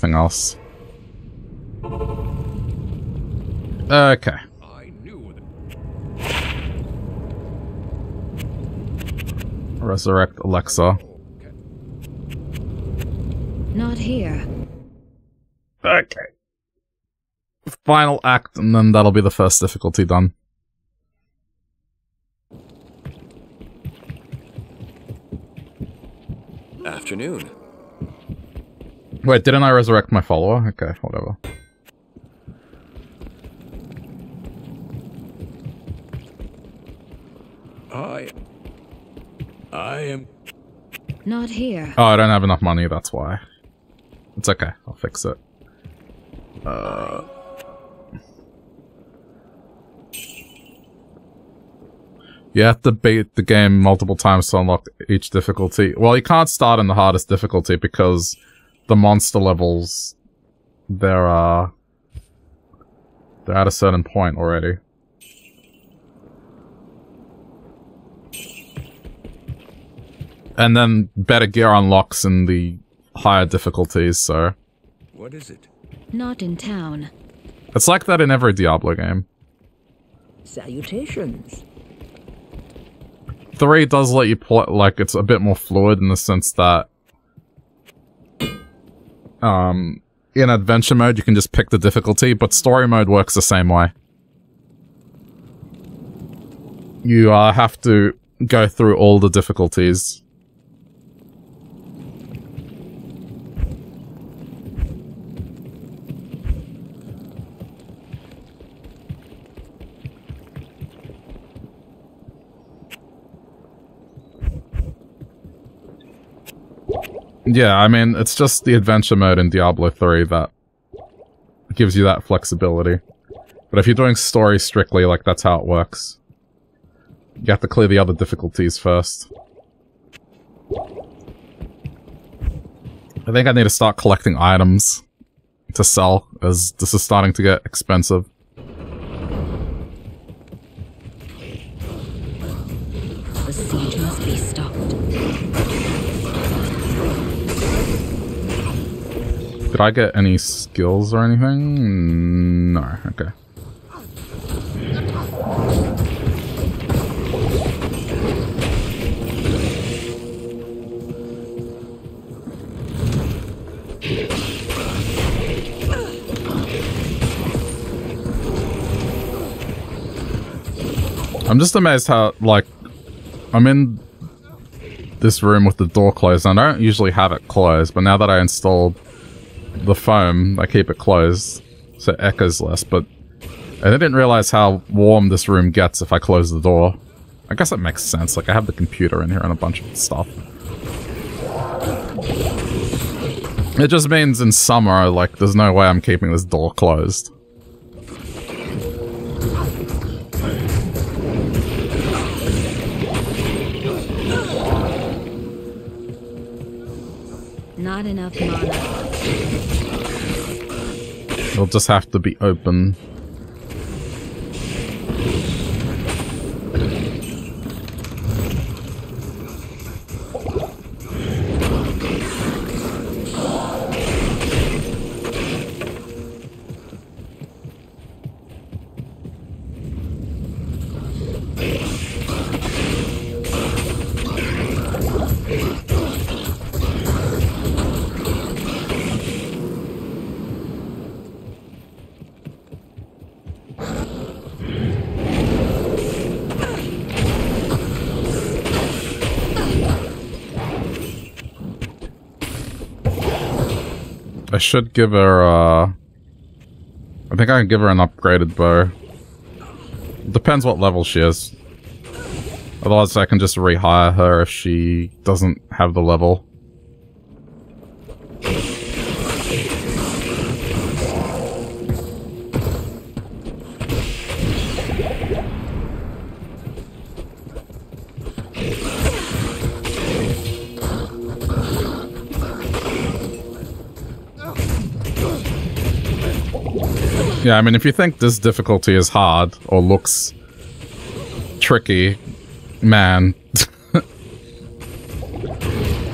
Everything else. Okay. I knew that. Resurrect Alexa. Not here. Okay. Final act, and then that'll be the first difficulty done. Afternoon. Wait, didn't I resurrect my follower? Okay, whatever. I. I am. Not here. Oh, I don't have enough money, that's why. It's okay, I'll fix it. Uh... You have to beat the game multiple times to unlock each difficulty. Well, you can't start in the hardest difficulty because the monster levels, they're, uh... They're at a certain point already. And then better gear unlocks in the higher difficulties, so... What is it? Not in town. It's like that in every Diablo game. Salutations. 3 does let you play, like, it's a bit more fluid in the sense that... Um, in adventure mode, you can just pick the difficulty, but story mode works the same way. You uh, have to go through all the difficulties. Yeah, I mean, it's just the adventure mode in Diablo 3 that gives you that flexibility. But if you're doing story strictly, like, that's how it works. You have to clear the other difficulties first. I think I need to start collecting items to sell, as this is starting to get expensive. The siege must be stopped. Did I get any skills or anything? No, okay. I'm just amazed how, like, I'm in this room with the door closed. and I don't usually have it closed, but now that I installed the foam, I keep it closed, so it echoes less, but I didn't realize how warm this room gets if I close the door. I guess that makes sense, like I have the computer in here and a bunch of stuff. It just means in summer, like, there's no way I'm keeping this door closed. Not enough mana. It'll just have to be open. Should give her, uh... I think I can give her an upgraded bow. Depends what level she is. Otherwise, I can just rehire her if she doesn't have the level. Yeah, I mean, if you think this difficulty is hard or looks tricky, man.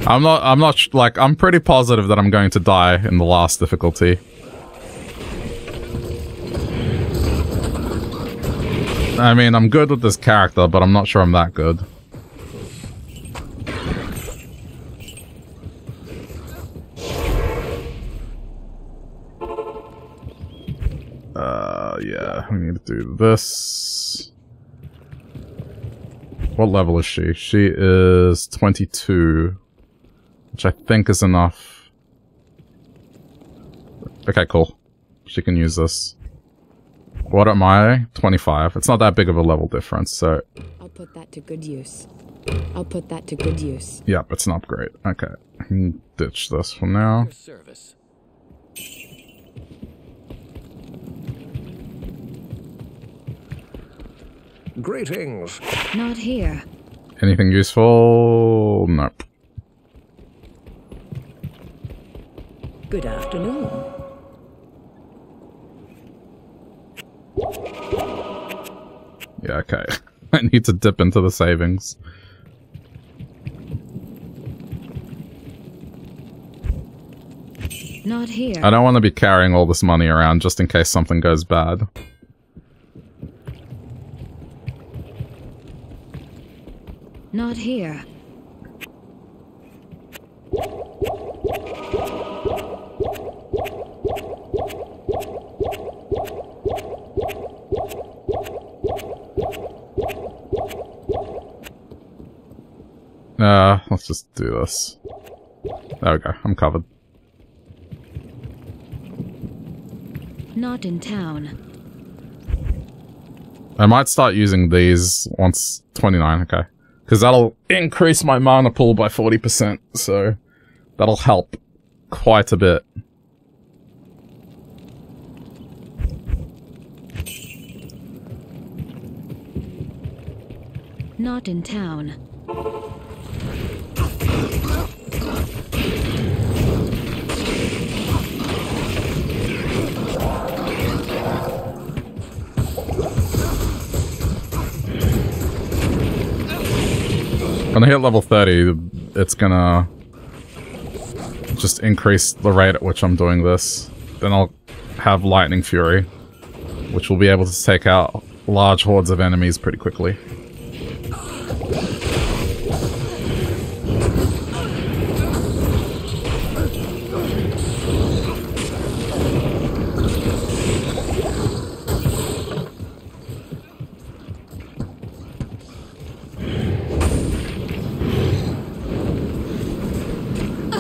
I'm not, I'm not, like, I'm pretty positive that I'm going to die in the last difficulty. I mean, I'm good with this character, but I'm not sure I'm that good. Uh, yeah, we need to do this. What level is she? She is 22, which I think is enough. Okay, cool. She can use this. What am I? 25. It's not that big of a level difference, so... I'll put that to good use. I'll put that to good use. Yep, it's an upgrade. Okay, ditch this for now. Service. Greetings. Not here. Anything useful? Nope. Good afternoon. Yeah, okay. I need to dip into the savings. Not here. I don't want to be carrying all this money around just in case something goes bad. Not here. Uh, let's just do this. There we go. I'm covered. Not in town. I might start using these once 29, okay. Because that'll increase my mana pool by 40%, so that'll help quite a bit. Not in town. When I hit level 30, it's gonna just increase the rate at which I'm doing this. Then I'll have Lightning Fury, which will be able to take out large hordes of enemies pretty quickly.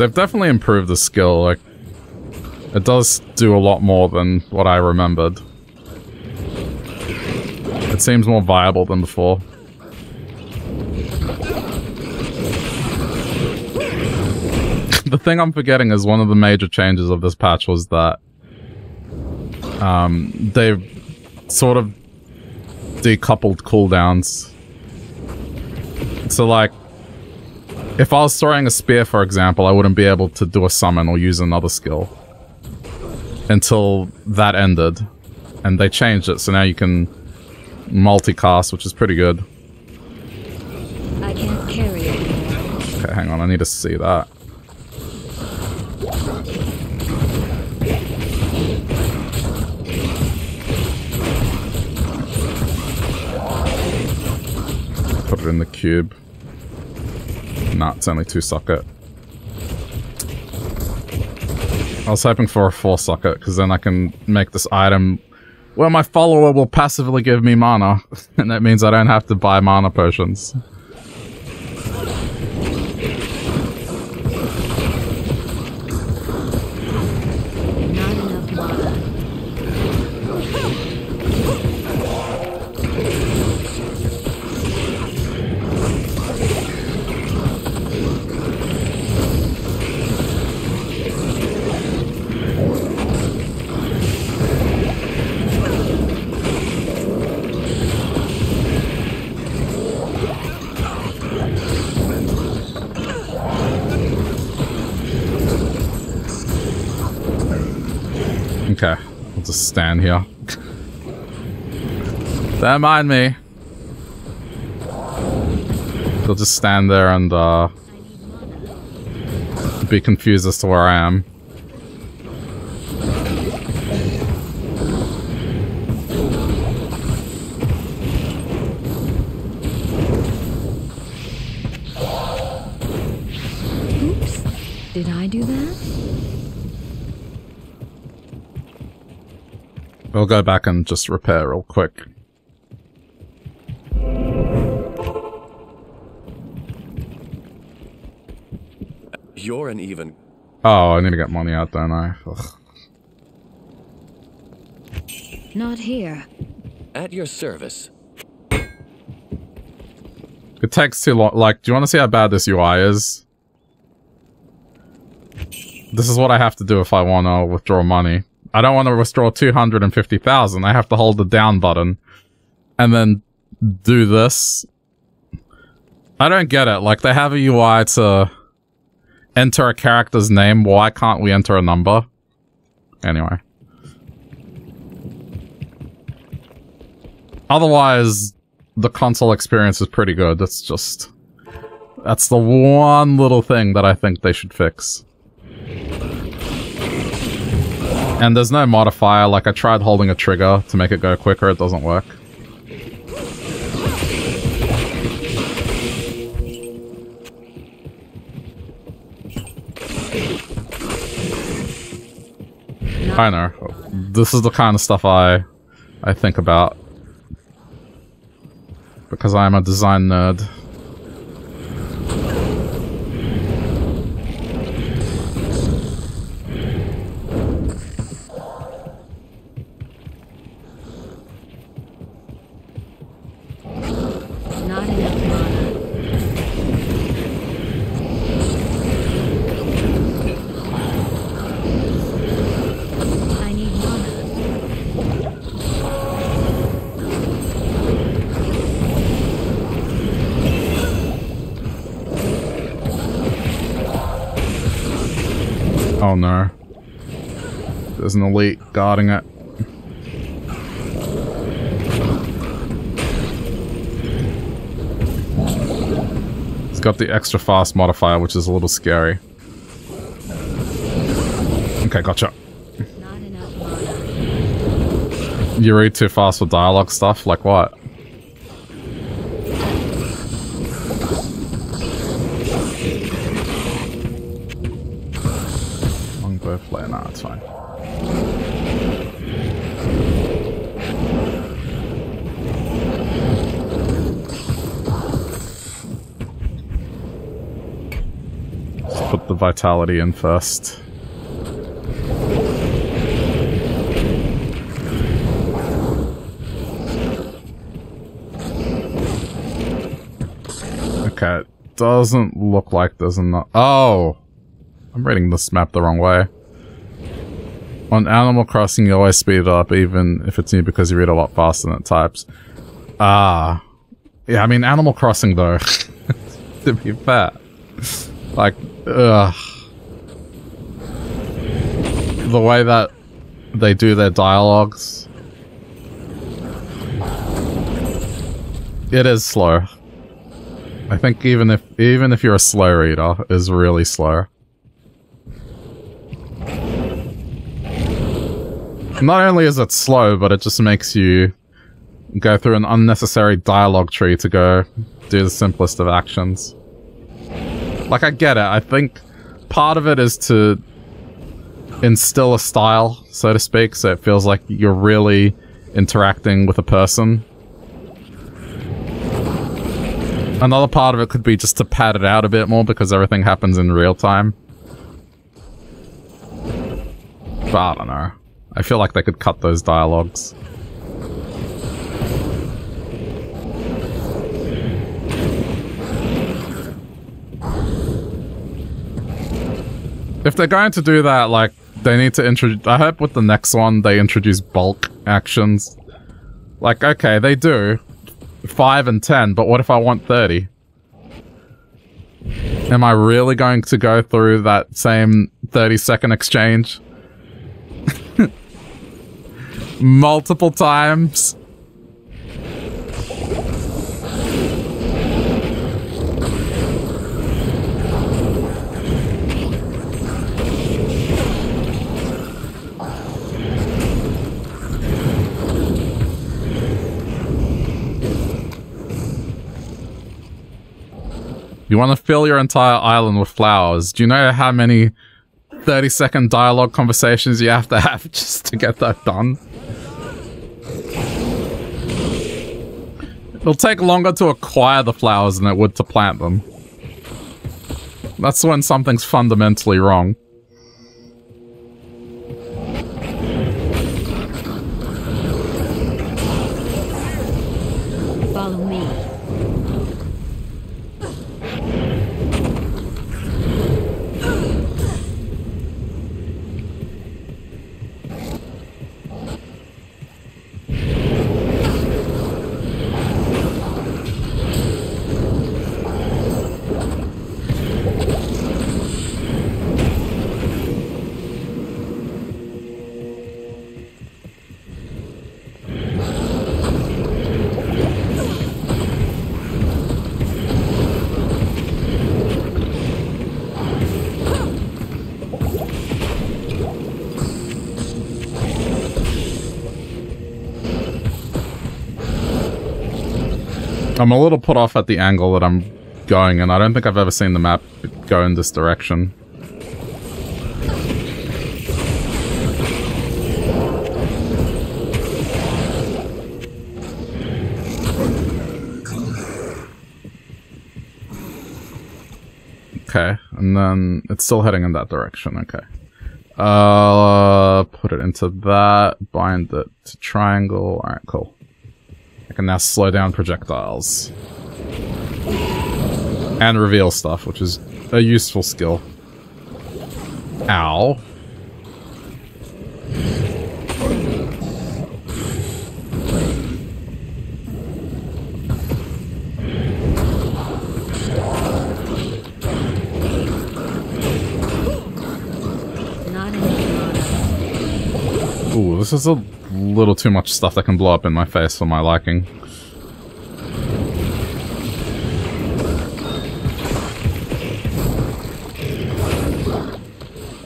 They've definitely improved the skill, like, it does do a lot more than what I remembered. It seems more viable than before. the thing I'm forgetting is one of the major changes of this patch was that um, they've sort of decoupled cooldowns. So like, if I was throwing a spear, for example, I wouldn't be able to do a summon or use another skill until that ended. And they changed it, so now you can multicast, which is pretty good. I can't carry it. Okay, hang on, I need to see that. Put it in the cube. Nah, it's only two socket. I was hoping for a four socket, because then I can make this item where my follower will passively give me mana, and that means I don't have to buy mana potions. Just here. Don't mind me. They'll just stand there and uh, be confused as to where I am. Oops. Did I do that? We'll go back and just repair real quick. You're an even. Oh, I need to get money out, don't I? Ugh. Not here. At your service. It takes too long. Like, do you want to see how bad this UI is? This is what I have to do if I want to withdraw money. I don't want to withdraw 250,000. I have to hold the down button and then do this. I don't get it. Like, they have a UI to enter a character's name. Why can't we enter a number? Anyway. Otherwise, the console experience is pretty good. That's just... That's the one little thing that I think they should fix. And there's no modifier, like I tried holding a trigger to make it go quicker, it doesn't work. I know. This is the kind of stuff I I think about. Because I'm a design nerd. An elite guarding it. It's got the extra fast modifier, which is a little scary. Okay, gotcha. You read too fast for dialogue stuff? Like what? The first. Okay, it doesn't look like there's enough. Oh! I'm reading this map the wrong way. On Animal Crossing, you always speed it up, even if it's new because you read a lot faster than it types. Ah. Yeah, I mean, Animal Crossing, though. to be fair. Like, ugh. The way that they do their dialogues. It is slow. I think even if even if you're a slow reader, is really slow. Not only is it slow, but it just makes you go through an unnecessary dialogue tree to go do the simplest of actions. Like, I get it. I think part of it is to instill a style, so to speak, so it feels like you're really interacting with a person. Another part of it could be just to pad it out a bit more because everything happens in real time. But I don't know. I feel like they could cut those dialogues. If they're going to do that, like, they need to introduce... I hope with the next one they introduce bulk actions. Like, okay, they do. 5 and 10, but what if I want 30? Am I really going to go through that same 30 second exchange? multiple times. You want to fill your entire island with flowers. Do you know how many 30 second dialogue conversations you have to have just to get that done? It'll take longer to acquire the flowers than it would to plant them. That's when something's fundamentally wrong. I'm a little put off at the angle that I'm going, and I don't think I've ever seen the map go in this direction. Okay, and then it's still heading in that direction, okay. Uh, put it into that, bind it to triangle, alright, cool. I can now slow down projectiles. And reveal stuff, which is a useful skill. Ow. Not enough mana. Ooh, this is a little too much stuff that can blow up in my face for my liking.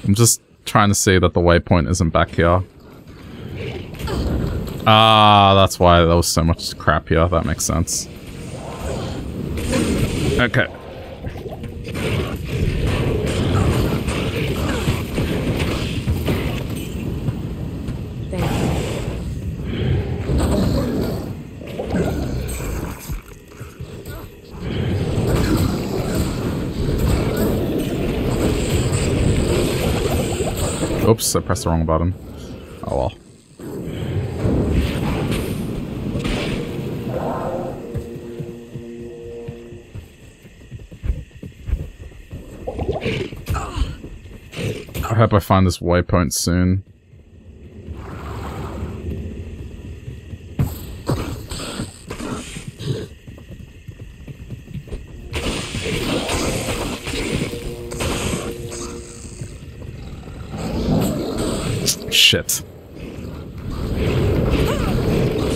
I'm just trying to see that the waypoint isn't back here. Ah, that's why there was so much crap here. That makes sense. Okay. Oops, I pressed the wrong button. Oh well. I hope I find this waypoint soon. Shit.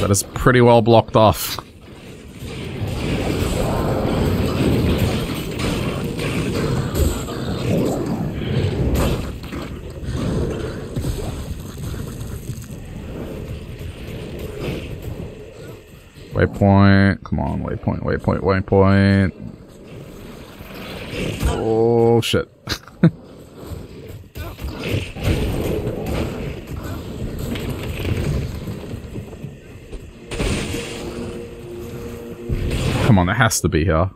That is pretty well blocked off. Waypoint. Come on, waypoint, waypoint, waypoint. Oh, shit. Come on, it has to be here.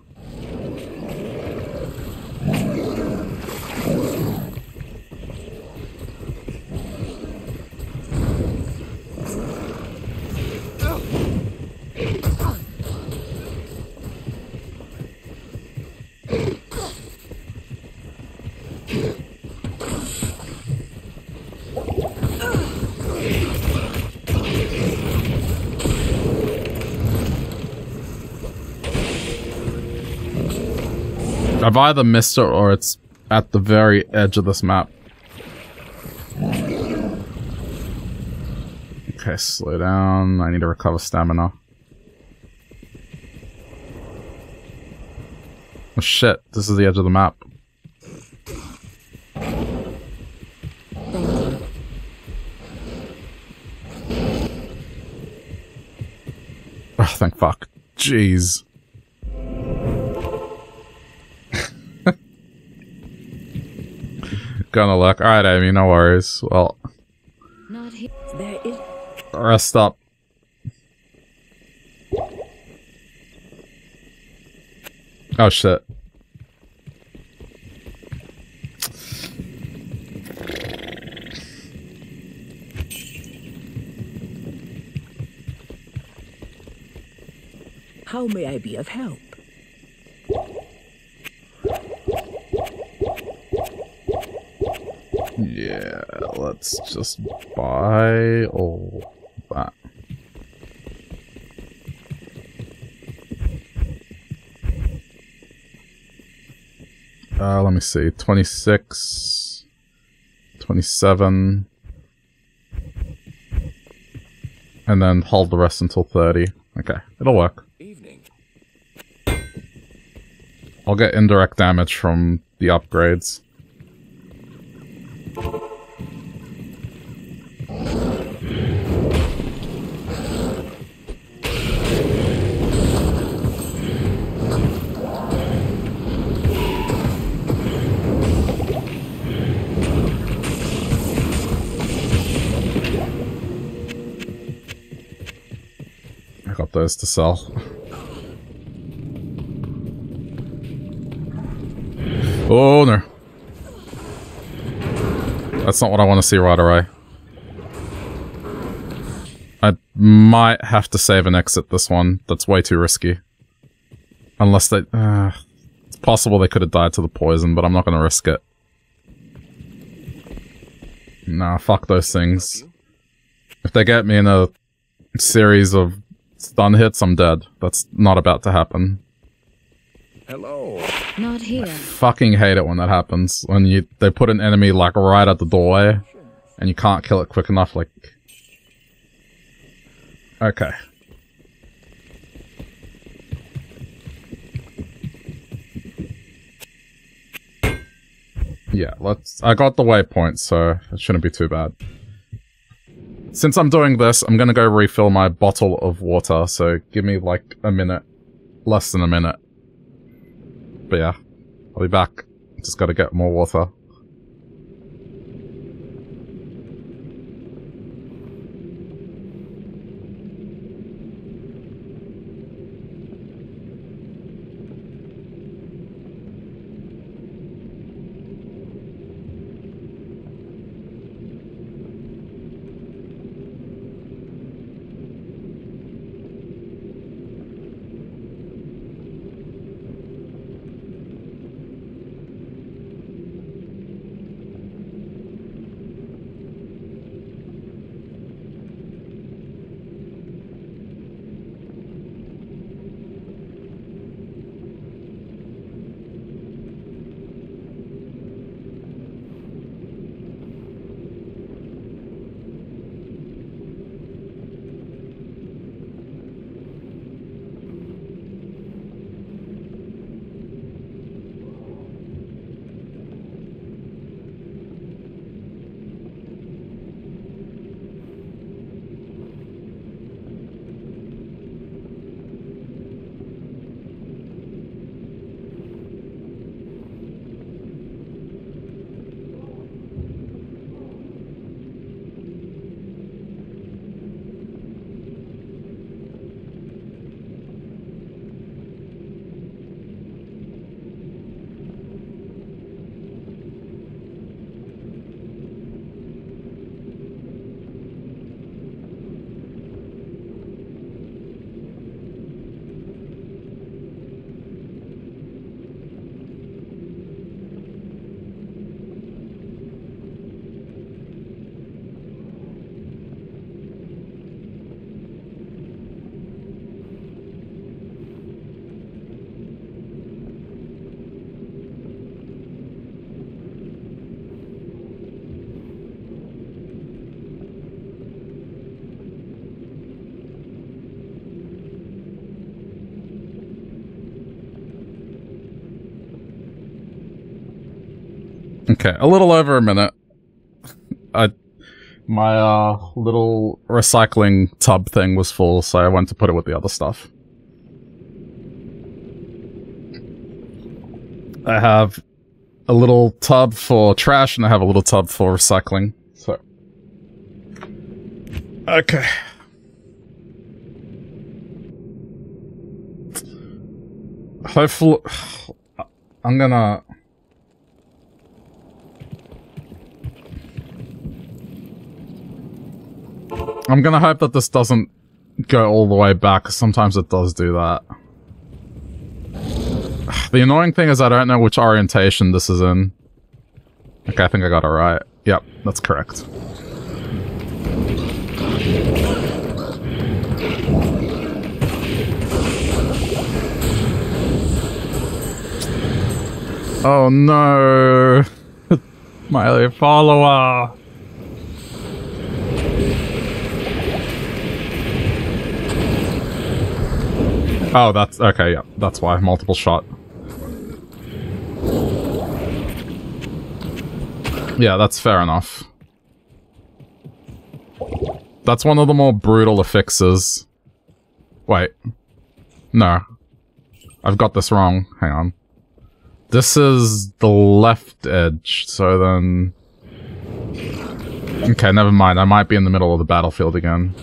I've either missed it or it's at the very edge of this map. Okay. Slow down. I need to recover stamina. Oh shit, this is the edge of the map. Oh, thank fuck. Jeez. Gonna look. Alright, Amy, no worries. Well, Not here. There is rest up. Oh shit. How may I be of help? Yeah, let's just buy all that. Uh, let me see. 26, 27, and then hold the rest until 30. Okay, it'll work. Evening. I'll get indirect damage from the upgrades. Those to sell. Oh no. That's not what I want to see right away. I might have to save and exit this one. That's way too risky. Unless they... Uh, it's possible they could have died to the poison, but I'm not going to risk it. Nah, fuck those things. If they get me in a series of stun hits, I'm dead. That's not about to happen. Hello. Not here. fucking hate it when that happens. When you they put an enemy like right at the doorway and you can't kill it quick enough, like Okay. Yeah, let's I got the waypoint, so it shouldn't be too bad. Since I'm doing this, I'm gonna go refill my bottle of water, so give me like a minute. Less than a minute. But yeah, I'll be back. Just gotta get more water. Okay, a little over a minute. I my uh little recycling tub thing was full, so I went to put it with the other stuff. I have a little tub for trash and I have a little tub for recycling. So Okay. Hopefully I'm gonna I'm gonna hope that this doesn't go all the way back, 'cause sometimes it does do that. The annoying thing is I don't know which orientation this is in. Okay, I think I got it right. Yep, that's correct. Oh no! My follower! Oh, that's okay. Yeah, that's why multiple shot. Yeah, that's fair enough. That's one of the more brutal affixes. Wait. No. I've got this wrong. Hang on. This is the left edge, so then... Okay, never mind. I might be in the middle of the battlefield again.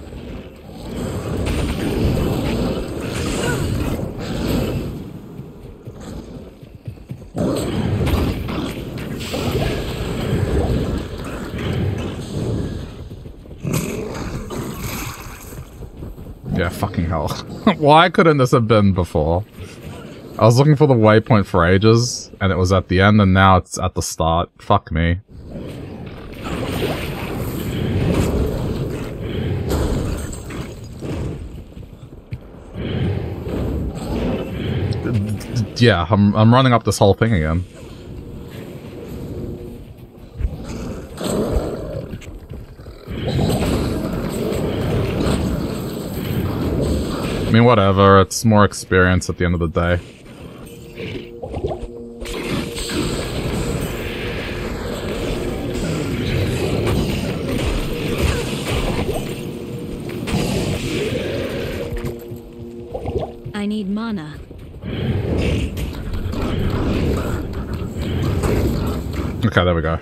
Yeah, fucking hell. Why couldn't this have been before? I was looking for the waypoint for ages, and it was at the end, and now it's at the start. Fuck me. Yeah, I'm, I'm running up this whole thing again. I mean, whatever. It's more experience at the end of the day. I need mana. Okay, there we go.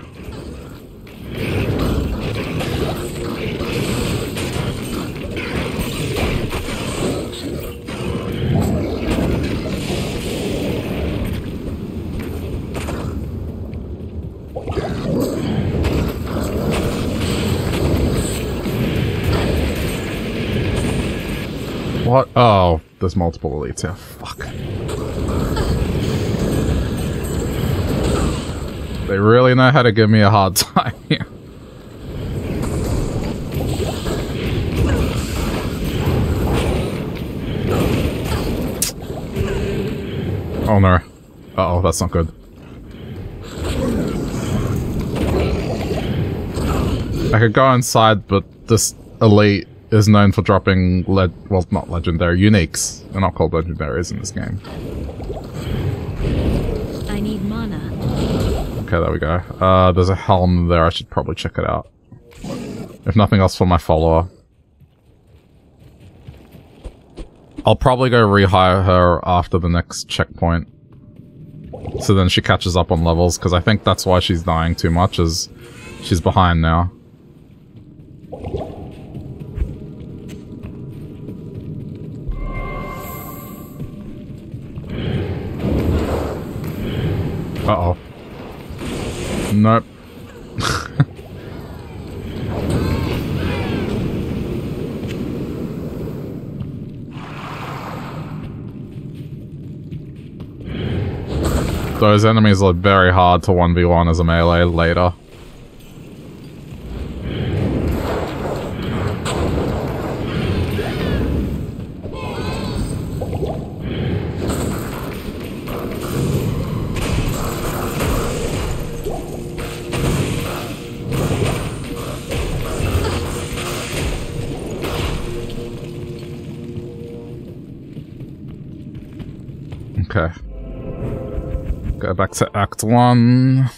What? Oh, there's multiple elites here. Fuck. They really know how to give me a hard time here. Oh no. Uh oh, that's not good. I could go inside, but this elite is known for dropping le- well, not legendary, uniques. They're not called legendaries in this game. I need mana. Okay, there we go. Uh, there's a helm there. I should probably check it out. If nothing else for my follower. I'll probably go rehire her after the next checkpoint. So then she catches up on levels, because I think that's why she's dying too much, is she's behind now. Uh-oh. Nope. Those enemies are very hard to 1v1 as a melee later. to Act 1.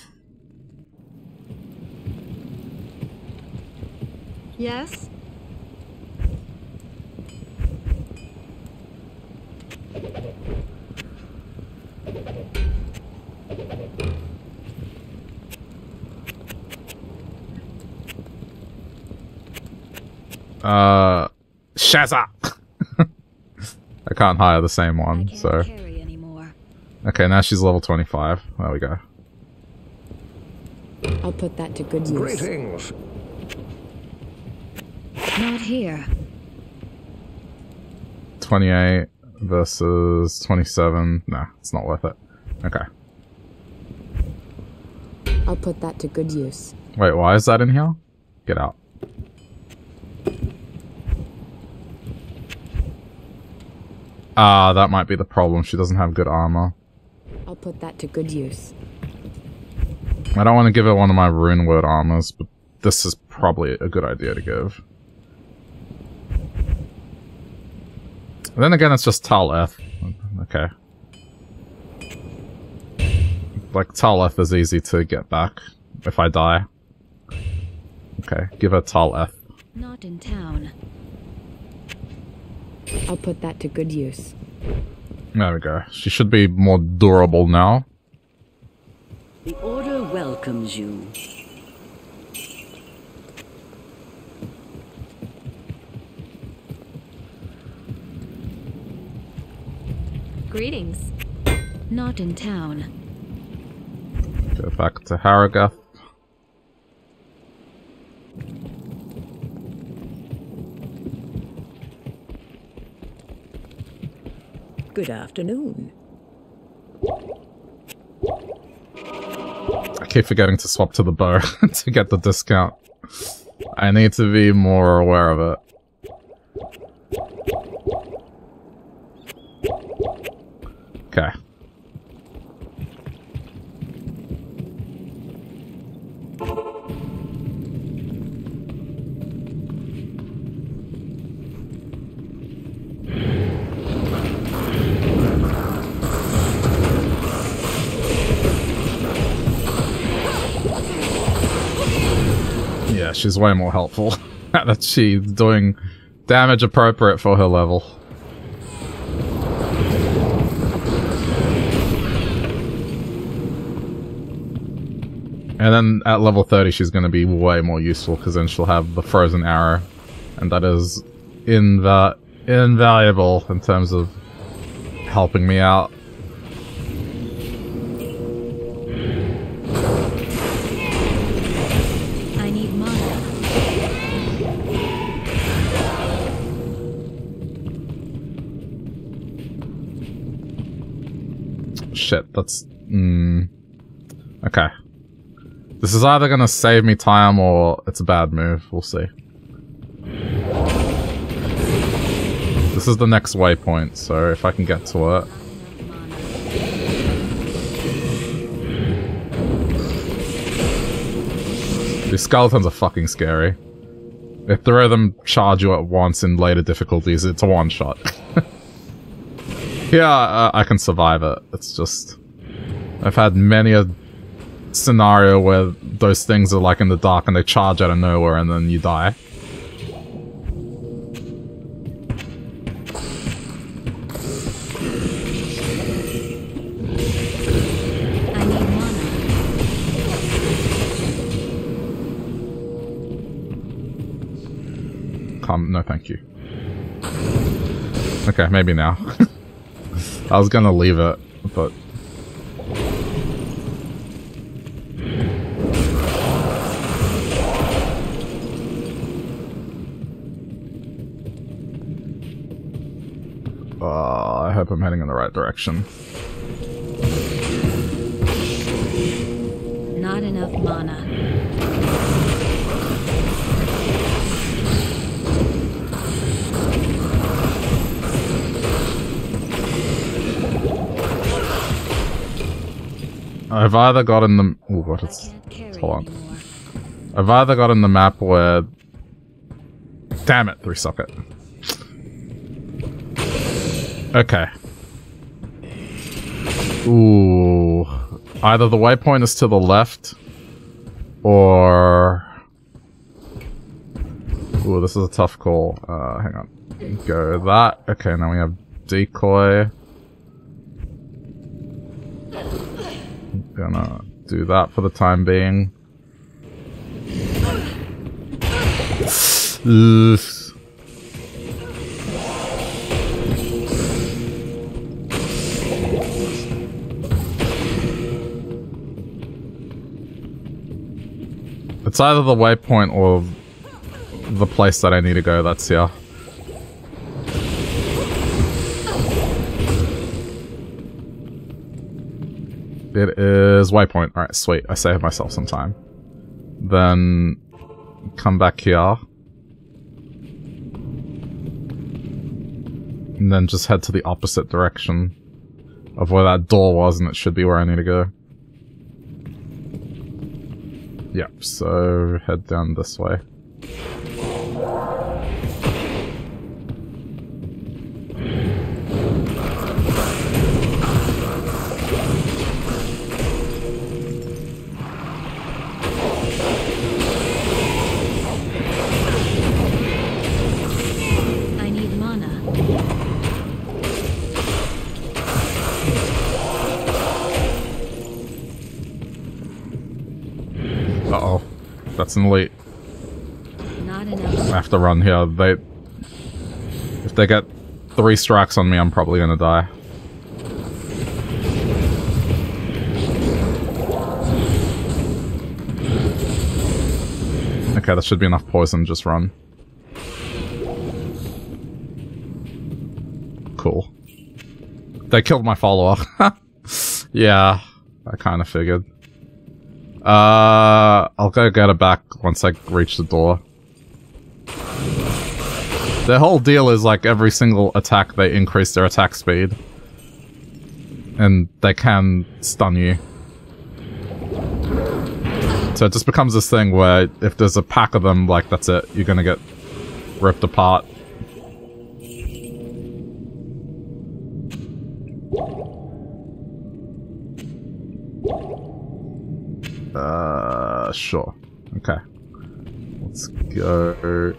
Yes? Uh, Shazak! I can't hire the same one, so... Okay, now she's level 25. There we go. I'll put that to good use. Greetings. Not here. 28 versus 27. Nah, it's not worth it. Okay. I'll put that to good use. Wait, why is that in here? Get out. Ah, that might be the problem. She doesn't have good armor. I'll put that to good use. I don't want to give it one of my rune word armors, but this is probably a good idea to give. then again, it's just Tal Eth. Okay. Like, Tal Eth is easy to get back if I die. Okay, give her Tal Eth. Not in town. I'll put that to good use. There we go. She should be more durable now. The Order welcomes you. Greetings. Not in town. Go back to Harrogath. Good afternoon. I keep forgetting to swap to the bow to get the discount. I need to be more aware of it. Okay. She's way more helpful. that she's doing damage appropriate for her level. And then at level 30 she's going to be way more useful because then she'll have the frozen arrow. And that is inva invaluable in terms of helping me out. Shit, that's... Mm, okay. This is either gonna save me time or it's a bad move. We'll see. This is the next waypoint, so if I can get to it... These skeletons are fucking scary. If three of them charge you at once in later difficulties, it's a one-shot. yeah, uh, I can survive it. It's just... I've had many a scenario where those things are like in the dark and they charge out of nowhere and then you die. I need mana. Come, no thank you. Okay, maybe now. I was gonna leave it, but... Uh, I hope I'm heading in the right direction. Not enough mana. I've either gotten the... What is... Hold on. I've either gotten the map where... Damn it, three socket. Okay. Ooh. Either the waypoint is to the left, or... Ooh, this is a tough call. Uh, hang on. Go that. Okay, now we have decoy. Gonna do that for the time being. Ugh. It's either the waypoint or the place that I need to go that's here. It is waypoint. Alright, sweet. I saved myself some time. Then come back here. And then just head to the opposite direction of where that door was, and it should be where I need to go. Yep, so head down this way. That's an elite. Not I have to run here. They... If they get three strikes on me, I'm probably gonna die. Okay, that should be enough poison, just run. Cool. They killed my follower. yeah, I kind of figured. Uh, I'll go get it back once I reach the door. Their whole deal is like every single attack they increase their attack speed. And they can stun you. So it just becomes this thing where if there's a pack of them, like that's it, you're gonna get ripped apart. Uh, sure. Okay. Let's go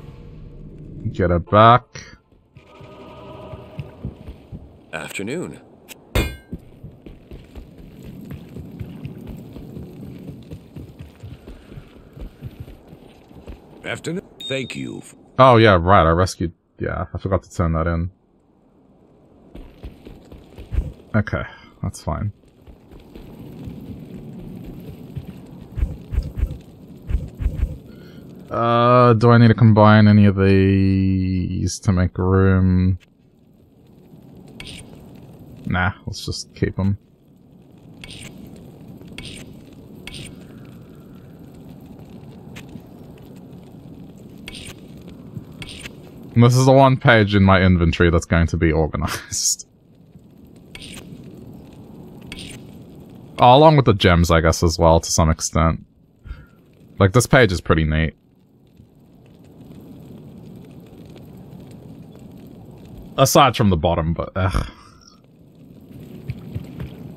get it back. Afternoon. Afternoon. Thank you. Oh yeah, right, I rescued... Yeah, I forgot to turn that in. Okay, that's fine. Uh, do I need to combine any of these to make room? Nah, let's just keep them. And this is the one page in my inventory that's going to be organized. Oh, along with the gems, I guess, as well, to some extent. Like, this page is pretty neat. Aside from the bottom, but, ugh.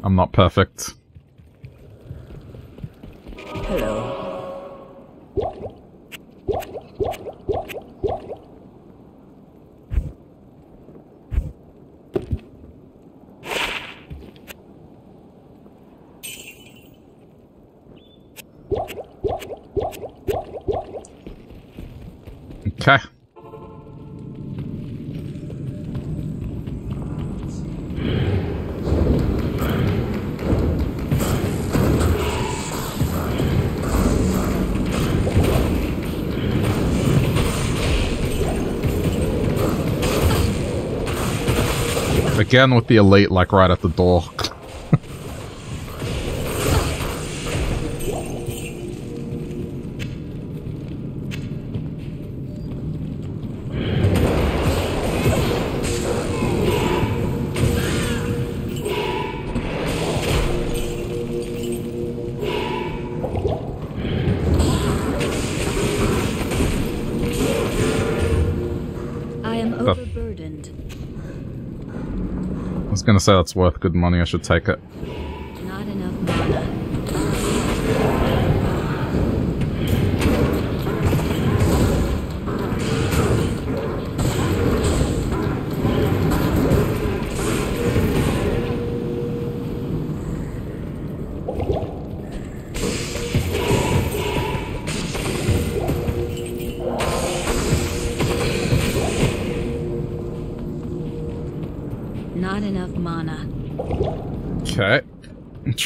I'm not perfect. Hello. Okay. Again with the elite, like right at the door. Gonna say that's worth good money, I should take it.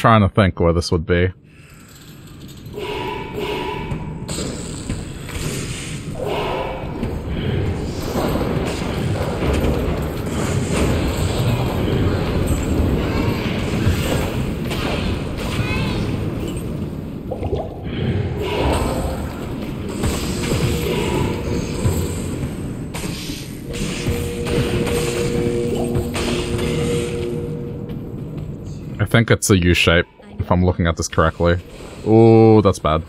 Trying to think where this would be. Think it's a U shape, if I'm looking at this correctly. Oh, that's bad.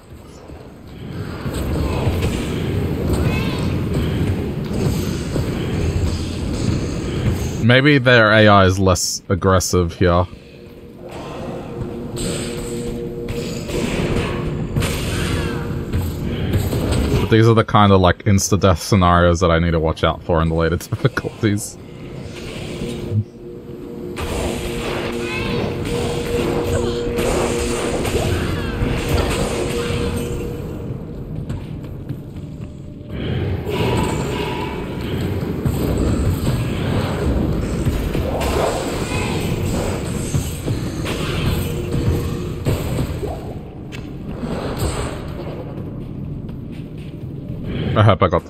Maybe their AI is less aggressive here. But these are the kind of like insta-death scenarios that I need to watch out for in the later difficulties.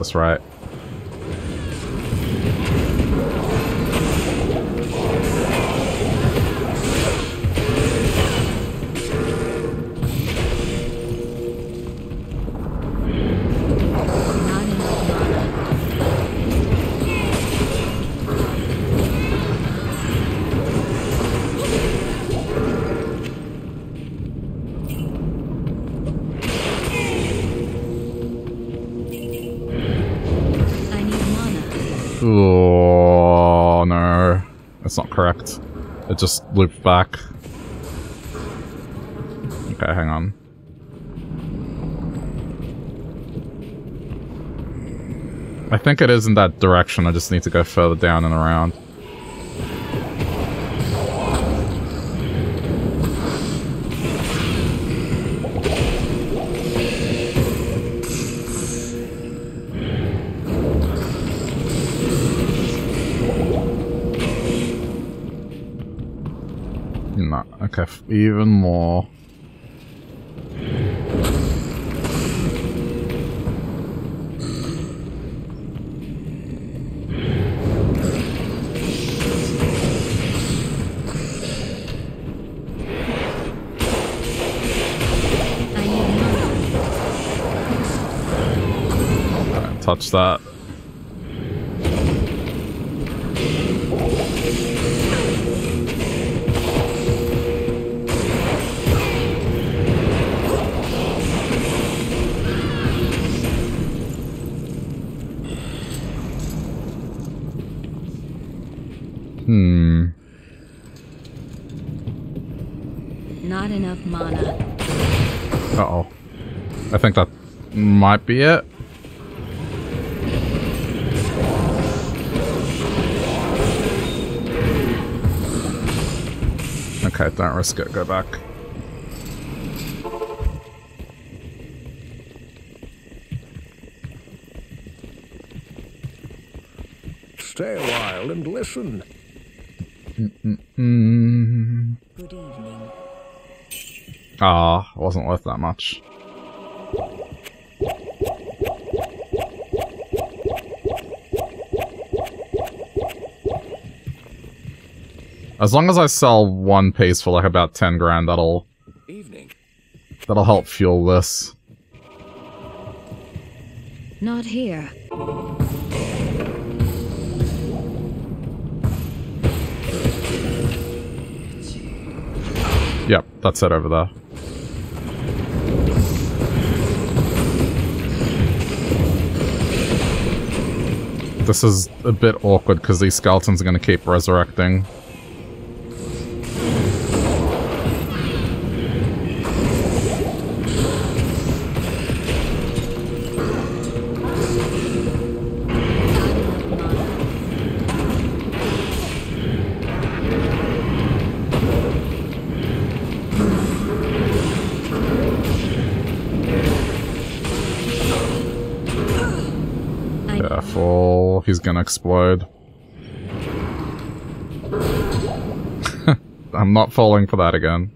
This right. It just looped back. Okay, hang on. I think it is in that direction. I just need to go further down and around. Even more. I need mana. Don't touch that. Might be it. Okay, don't risk it. Go back. Stay a while and listen. Mm. Good evening. Ah, wasn't worth that much. As long as I sell one piece for like about 10 grand, that'll Evening. that'll help fuel this. Not here. Yep, that's it over there. This is a bit awkward because these skeletons are going to keep resurrecting. can explode. I'm not falling for that again.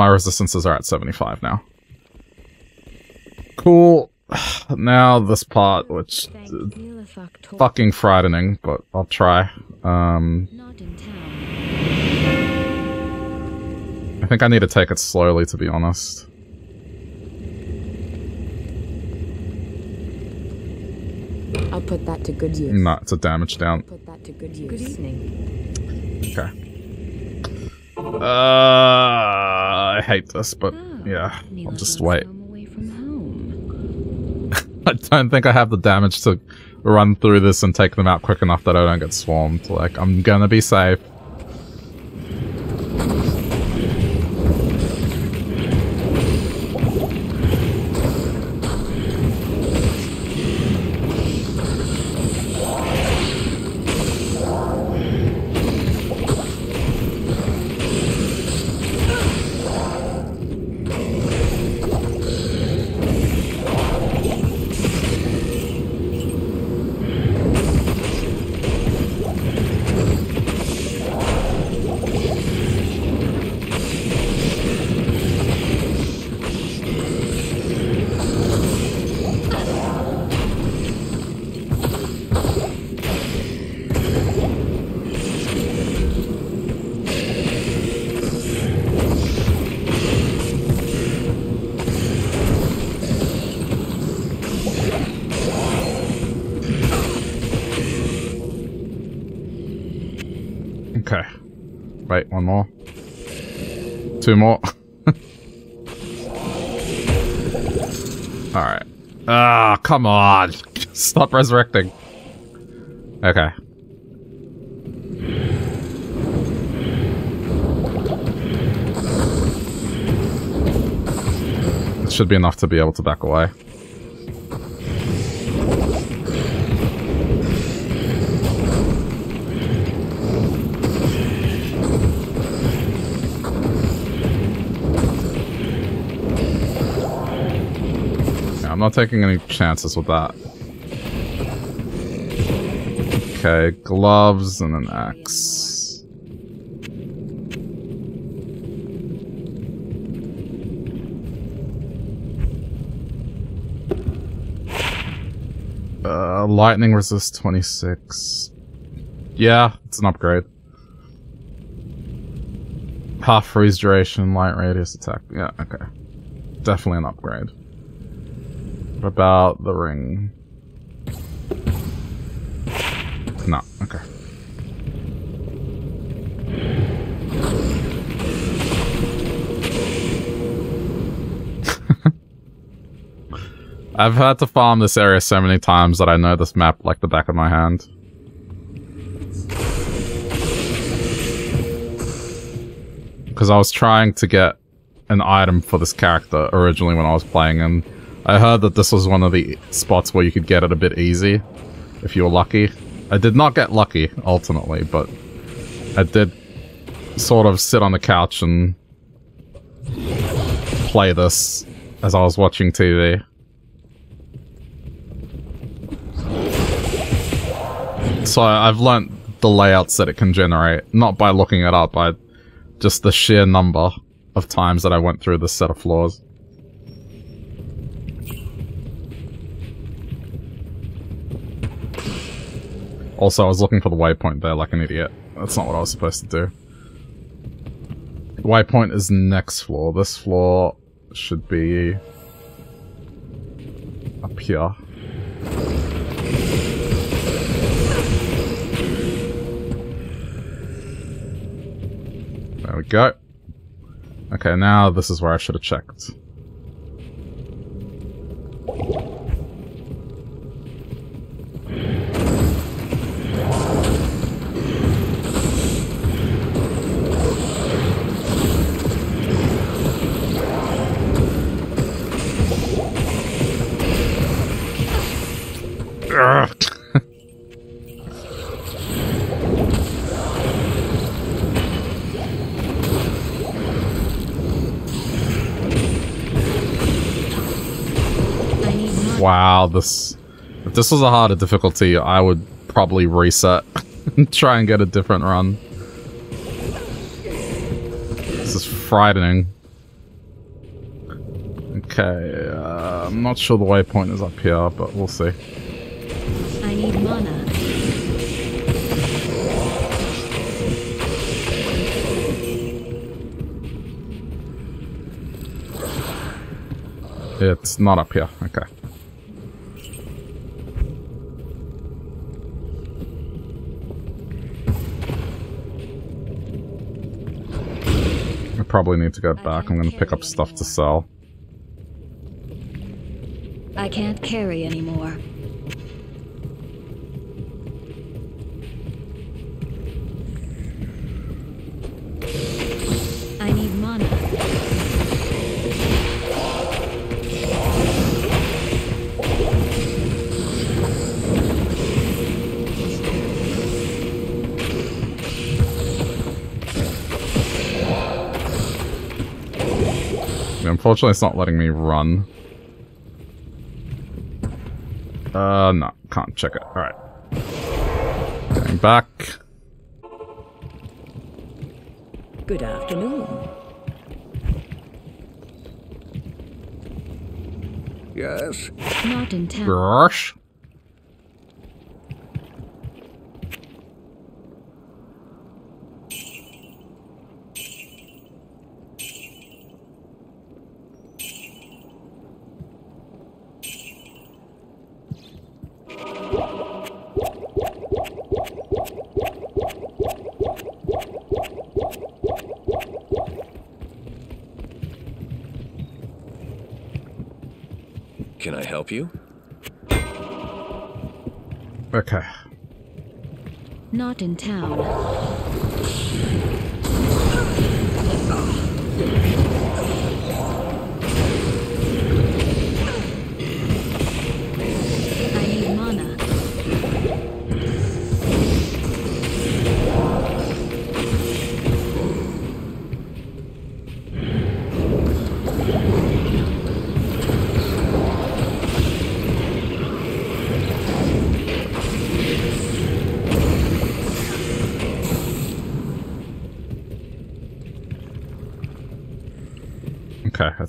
My resistances are at 75 now. Cool. Now this part, which is fucking frightening, but I'll try. Um, Not in town. I think I need to take it slowly, to be honest. I'll put that to good use. No, it's a damage down. Put that to good use. Good evening. Okay. Uh, I hate this, but Oh, yeah, I'll just wait. home away from home. I don't think I have the damage to run through this and take them out quick enough that I don't get swarmed. Like, I'm gonna be safe. Two more. Alright. Ah, come on. Stop resurrecting. Okay. This should be enough to be able to back away. Not taking any chances with that. Okay, gloves and an axe. Uh, lightning resist 26. Yeah, it's an upgrade. Half freeze duration, light radius attack. Yeah, okay. Definitely an upgrade. About the ring? No, okay. I've had to farm this area so many times that I know this map like the back of my hand. Because I was trying to get an item for this character originally when I was playing, and I heard that this was one of the spots where you could get it a bit easy if you were lucky. I did not get lucky, ultimately, but I did sort of sit on the couch and play this as I was watching TV. So I've learnt the layouts that it can generate, not by looking it up, by just the sheer number of times that I went through this set of floors. Also, I was looking for the waypoint there like an idiot. That's not what I was supposed to do. Waypoint is next floor. This floor should be up here. There we go. Okay, now this is where I should have checked. This... If this was a harder difficulty, I would probably reset and try and get a different run. This is frightening. Okay, uh, I'm not sure the waypoint is up here, but we'll see. I need mana. It's not up here. Okay. Probably need to go back. I'm gonna pick up stuff to sell. I can't carry anymore. Unfortunately, it's not letting me run. Uh, no. Can't check it. Alright. Going back. Good afternoon. Yes? Not in town. Gosh. Can I help you? Okay. Not in town.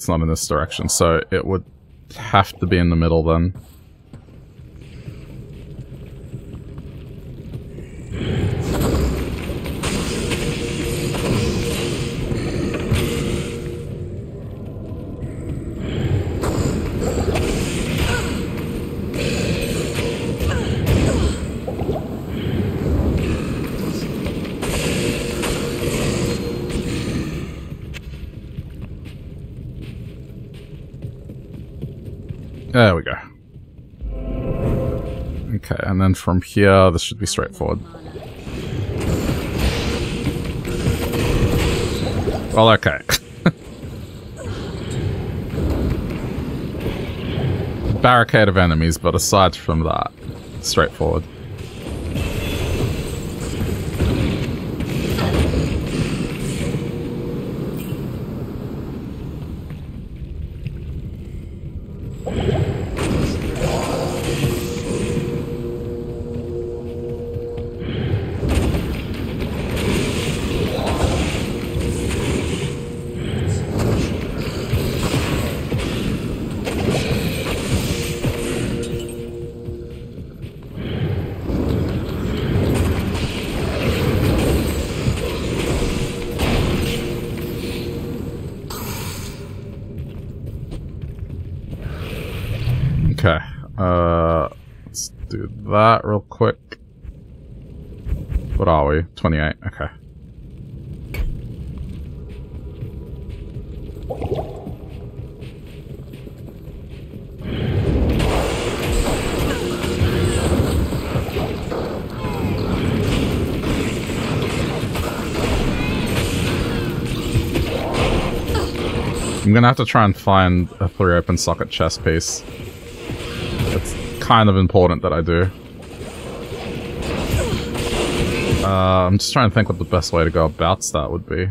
It's not in this direction, so it would have to be in the middle then. And then from here, this should be straightforward. Well, okay. Barricade of enemies, but aside from that, straightforward. that real quick. What are we? 28, okay. I'm gonna have to try and find a three open socket chest piece. It's kind of important that I do. Uh, I'm just trying to think what the best way to go about that would be.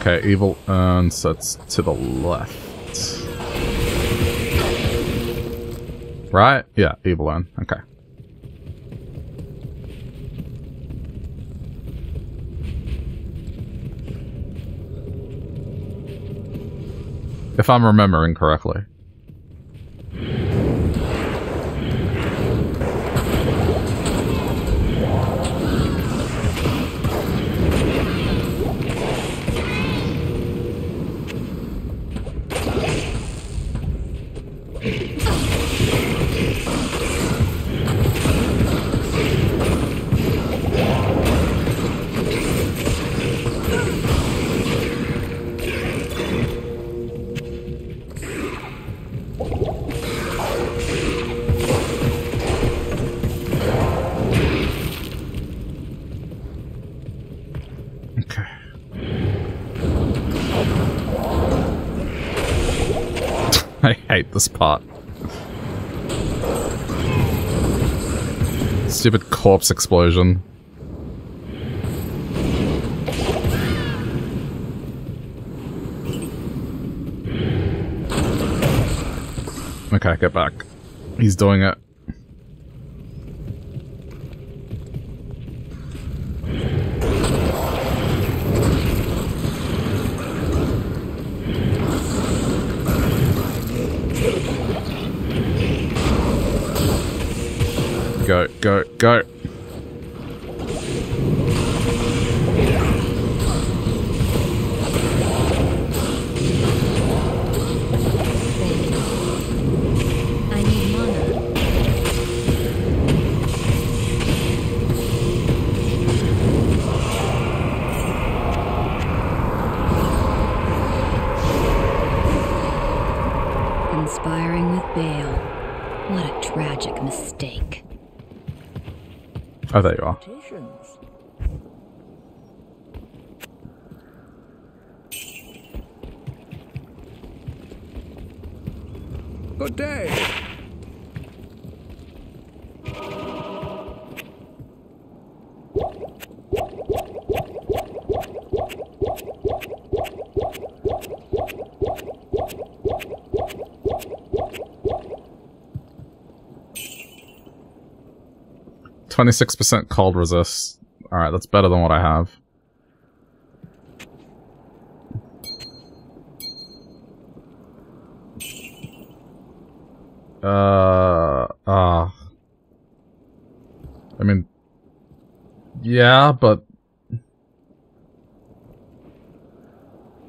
Okay, evil urn sits to the left. Right? Yeah, evil urn. Okay. If I'm remembering correctly. This part. Stupid corpse explosion. Okay, get back. He's doing it. Are. 26% cold resist. Alright, that's better than what I have. Uh, ah. Uh, I mean, yeah, but...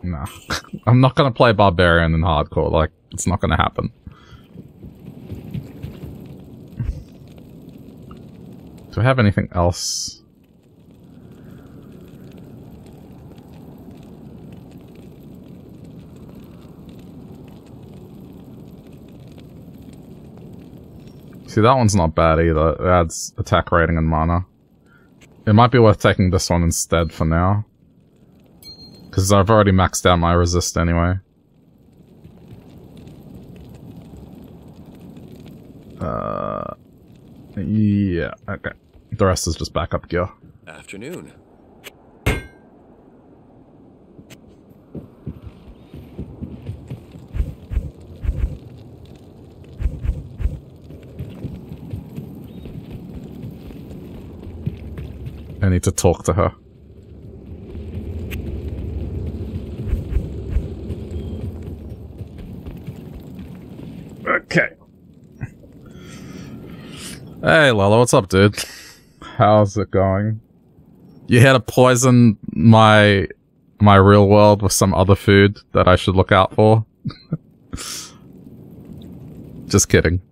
Nah. I'm not gonna play Barbarian in hardcore, like, it's not gonna happen. Do I have anything else? See, that one's not bad either. It adds attack rating and mana. It might be worth taking this one instead for now. Because I've already maxed out my resist anyway. Uh, yeah, okay. The rest is just backup gear. Afternoon. I need to talk to her. Okay. Hey, Lalo, what's up, dude? How's it going? You had to poison my my real world with some other food that I should look out for? Just kidding.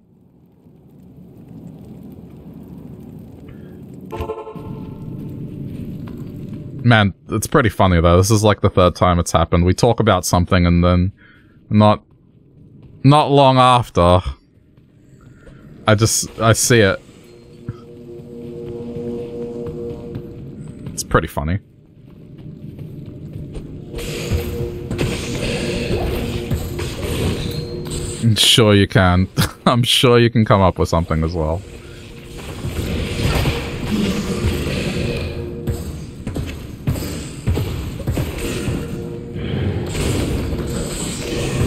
Man, it's pretty funny though. This is like the third time it's happened. We talk about something and then not not long after I just I see it. Pretty funny. Sure you can. I'm sure you can come up with something as well.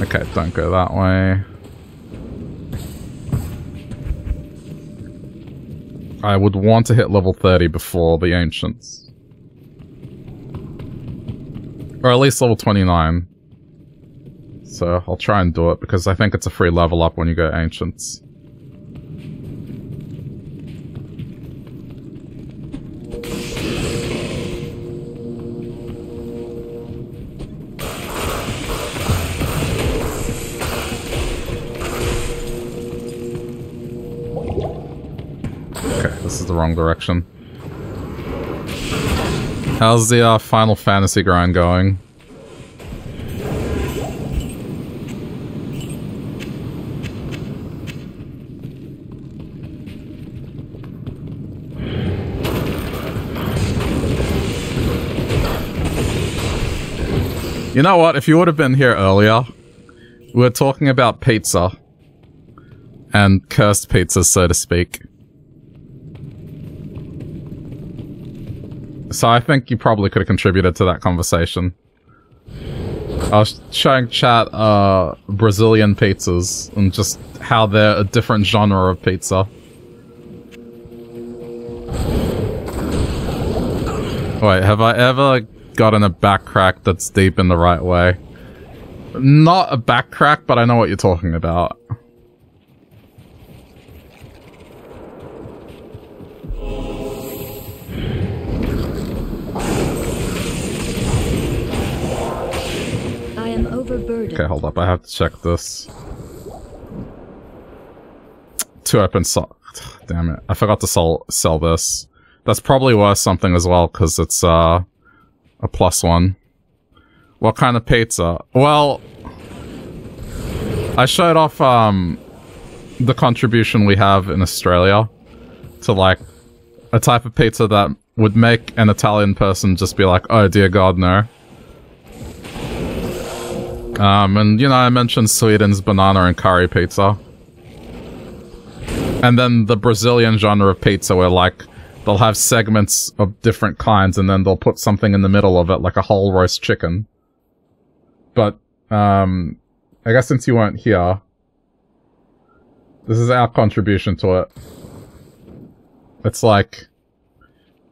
Okay, don't go that way. I would want to hit level 30 before the Ancients. Or at least level 29. So I'll try and do it because I think it's a free level up when you go Ancients. Okay, this is the wrong direction. How's the uh, Final Fantasy grind going? You know what? If you would have been here earlier, we were talking about pizza. And cursed pizza, so to speak. So I think you probably could have contributed to that conversation. I was showing chat uh, Brazilian pizzas and just how they're a different genre of pizza. Wait, have I ever gotten a back crack that's deep in the right way? Not a back crack, but I know what you're talking about. Okay, hold up. I have to check this. Two open so- Damn it. I forgot to sell, sell this. That's probably worth something as well, because it's, uh, a plus one. What kind of pizza? Well, I showed off, um, the contribution we have in Australia to, like, a type of pizza that would make an Italian person just be like, oh dear god, no. Um, and, you know, I mentioned Sweden's banana and curry pizza. And then the Brazilian genre of pizza where, like, they'll have segments of different kinds and then they'll put something in the middle of it, like a whole roast chicken. But, um, I guess since you weren't here, this is our contribution to it. It's like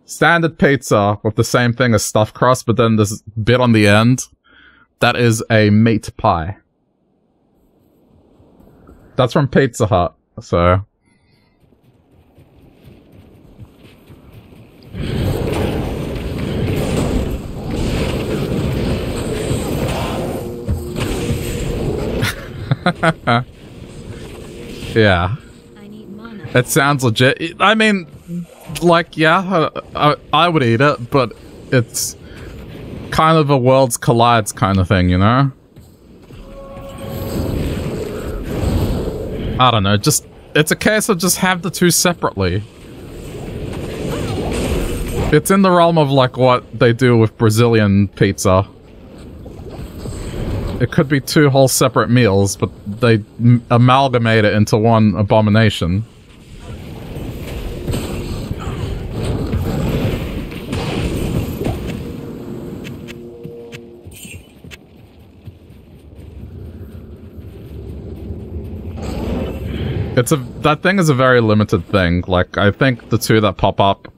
standard pizza with the same thing as stuffed crust, but then this bit on the end that is a meat pie. That's from Pizza Hut, so. yeah. It sounds legit. I mean, like, yeah, I, I would eat it, but it's kind of a worlds collides kind of thing, you know? I don't know, just, it's a case of just have the two separately. It's in the realm of like what they do with Brazilian pizza. It could be two whole separate meals, but they amalgamate it into one abomination. It's a that thing is a very limited thing. Like I think the two that pop up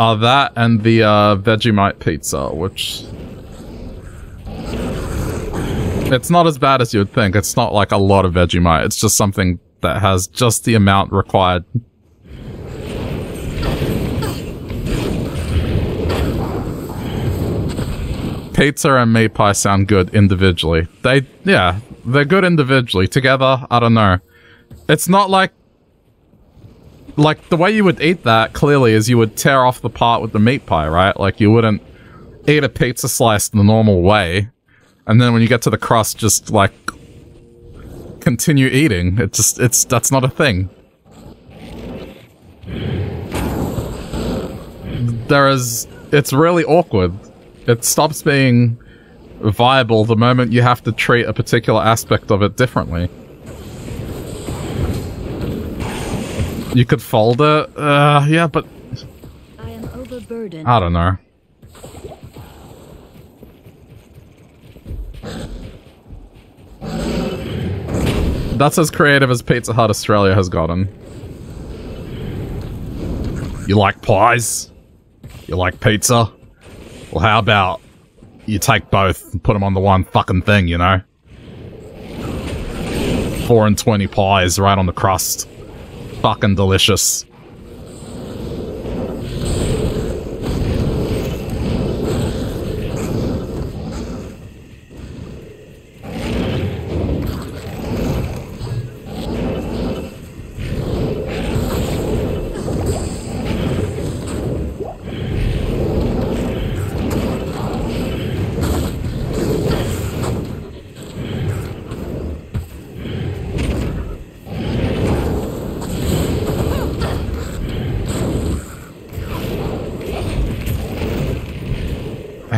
are that and the uh, Vegemite pizza, which it's not as bad as you would think. It's not like a lot of Vegemite. It's just something that has just the amount required. Pizza and meat pie sound good individually. They, yeah, they're good individually. Together, I don't know. It's not like like the way you would eat that clearly is you would tear off the part with the meat pie, right? Like you wouldn't eat a pizza slice in the normal way, and then when you get to the crust, just like continue eating. It just it's that's not a thing. There is it's really awkward. It stops being viable the moment you have to treat a particular aspect of it differently. You could fold it? Uh, yeah, but... I am overburdened. I don't know. That's as creative as Pizza Hut Australia has gotten. You like pies? You like pizza? Well, how about you take both and put them on the one fucking thing, you know? Four and twenty pies right on the crust. Fucking delicious.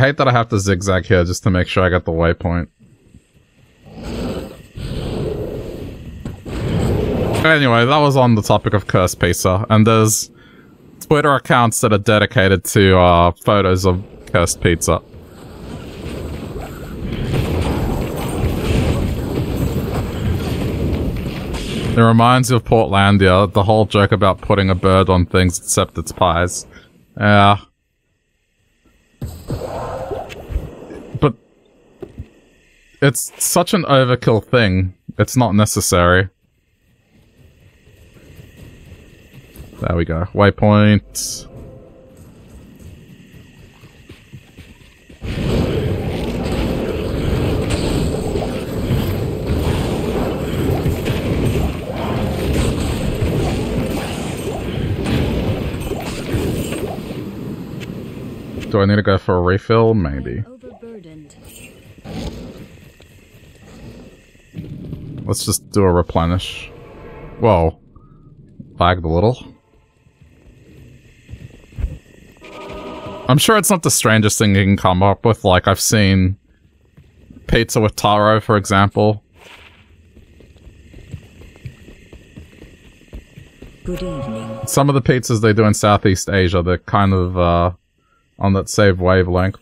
Hate that I have to zigzag here just to make sure I get the waypoint. Anyway, that was on the topic of cursed pizza, and there's Twitter accounts that are dedicated to uh, photos of cursed pizza. It reminds you of Portlandia, the whole joke about putting a bird on things except its pies. Yeah. But it's such an overkill thing. It's not necessary. There we go. Waypoint. Do I need to go for a refill? Maybe. Overburdened. Let's just do a replenish. Whoa. Lagged a little. I'm sure it's not the strangest thing you can come up with. Like, I've seen pizza with taro, for example. Good evening. Some of the pizzas they do in Southeast Asia, they're kind of, uh, on that same wavelength.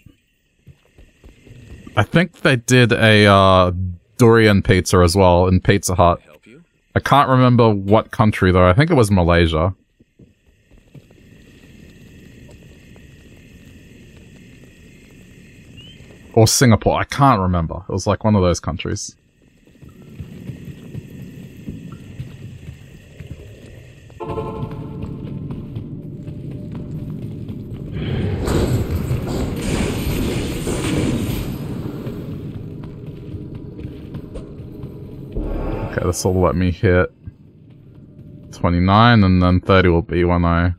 I think they did a, uh, durian pizza as well in Pizza Hut. I can't remember what country though. I think it was Malaysia. Or Singapore. I can't remember. It was like one of those countries. Okay, this will let me hit 29, and then 30 will be when I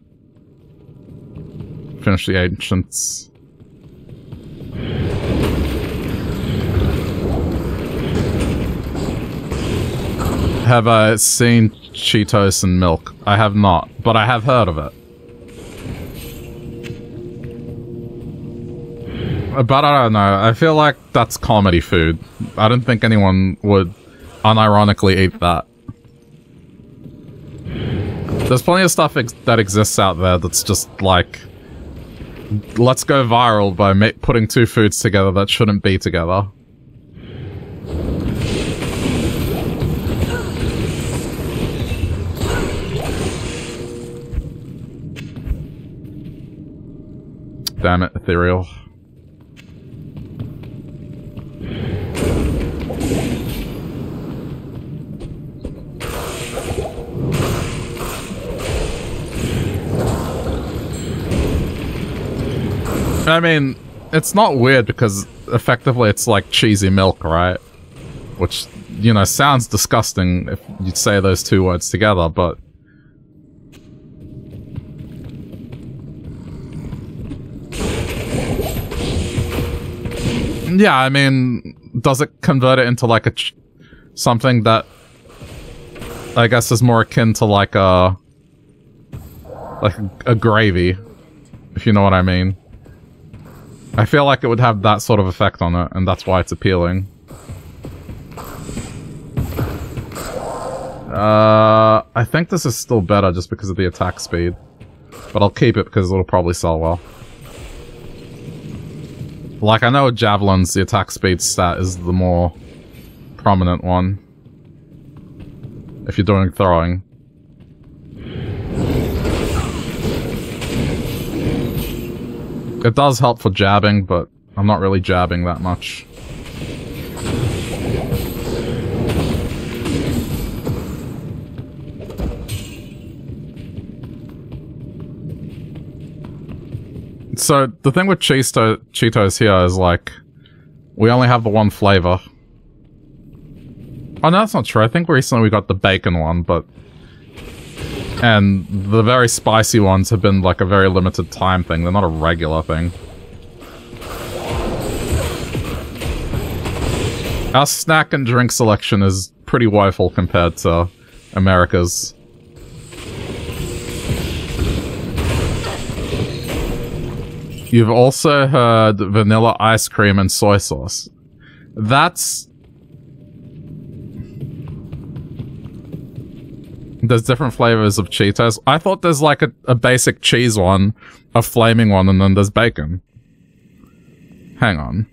finish the Ancients. Have I seen Cheetos and milk? I have not, but I have heard of it. But I don't know. I feel like that's comedy food. I don't think anyone would unironically eat that. There's plenty of stuff ex that exists out there that's just like, let's go viral by putting two foods together that shouldn't be together. Damn it, Ethereal. I mean, it's not weird because effectively it's like cheesy milk, right? Which, you know, sounds disgusting if you say those two words together, but... Yeah, I mean, does it convert it into like a... something that I guess is more akin to like a... like a gravy, if you know what I mean. I feel like it would have that sort of effect on it, and that's why it's appealing. Uh, I think this is still better just because of the attack speed. But I'll keep it because it'll probably sell well. Like, I know Javelins, the attack speed stat is the more prominent one. If you're doing throwing. It does help for jabbing, but I'm not really jabbing that much. So, the thing with Cheeto Cheetos here is, like, we only have the one flavor. Oh, no, that's not true. I think recently we got the bacon one, but... And the very spicy ones have been, like, a very limited time thing. They're not a regular thing. Our snack and drink selection is pretty woeful compared to America's. You've also heard vanilla ice cream and soy sauce. That's... There's different flavors of Cheetos. I thought there's like a, a basic cheese one, a flaming one, and then there's bacon. Hang on.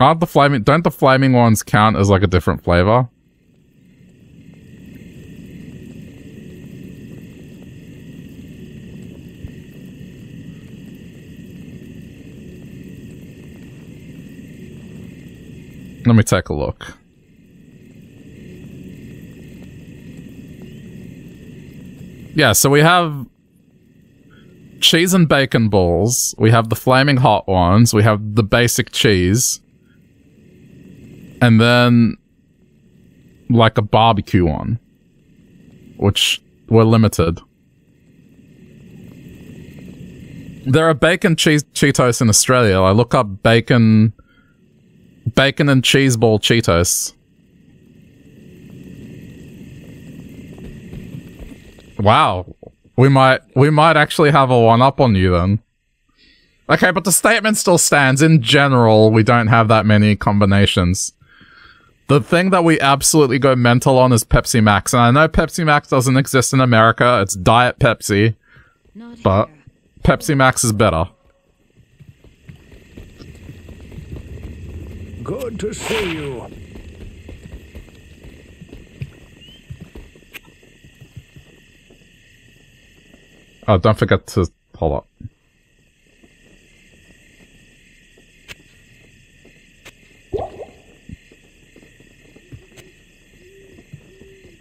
Aren't the flaming... Don't the flaming ones count as like a different flavor? Let me take a look. Yeah, so we have cheese and bacon balls. We have the flaming hot ones. We have the basic cheese. And then like a barbecue one, which we're limited. There are bacon cheese Cheetos in Australia. I look up bacon bacon and cheese ball Cheetos. Wow. We might we might actually have a one up on you then. Okay, but the statement still stands. In general, we don't have that many combinations. The thing that we absolutely go mental on is Pepsi Max. And I know Pepsi Max doesn't exist in America. It's Diet Pepsi. Not But here. Pepsi Max is better. Good to see you. Oh, don't forget to pull up.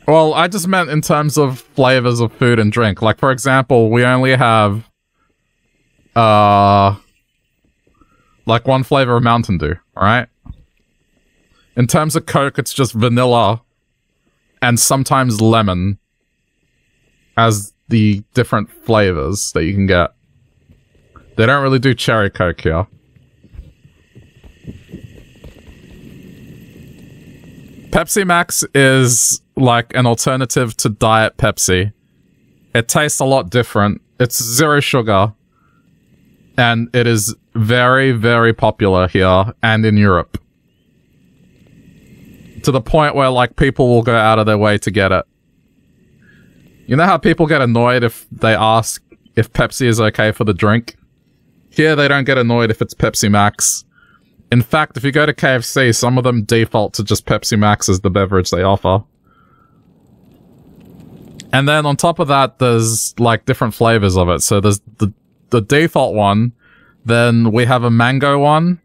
Well, I just meant in terms of flavors of food and drink. Like, for example, we only have, uh, like one flavor of Mountain Dew, alright? In terms of Coke, it's just vanilla and sometimes lemon as the different flavors that you can get. They don't really do cherry coke here. Pepsi Max is like an alternative to Diet Pepsi. It tastes a lot different. It's zero sugar. And it is very, very popular here and in Europe. To the point where like people will go out of their way to get it. You know how people get annoyed if they ask if Pepsi is okay for the drink? Here, they don't get annoyed if it's Pepsi Max. In fact, if you go to KFC, some of them default to just Pepsi Max as the beverage they offer. And then on top of that, there's like different flavors of it. So there's the, the default one. Then we have a mango one.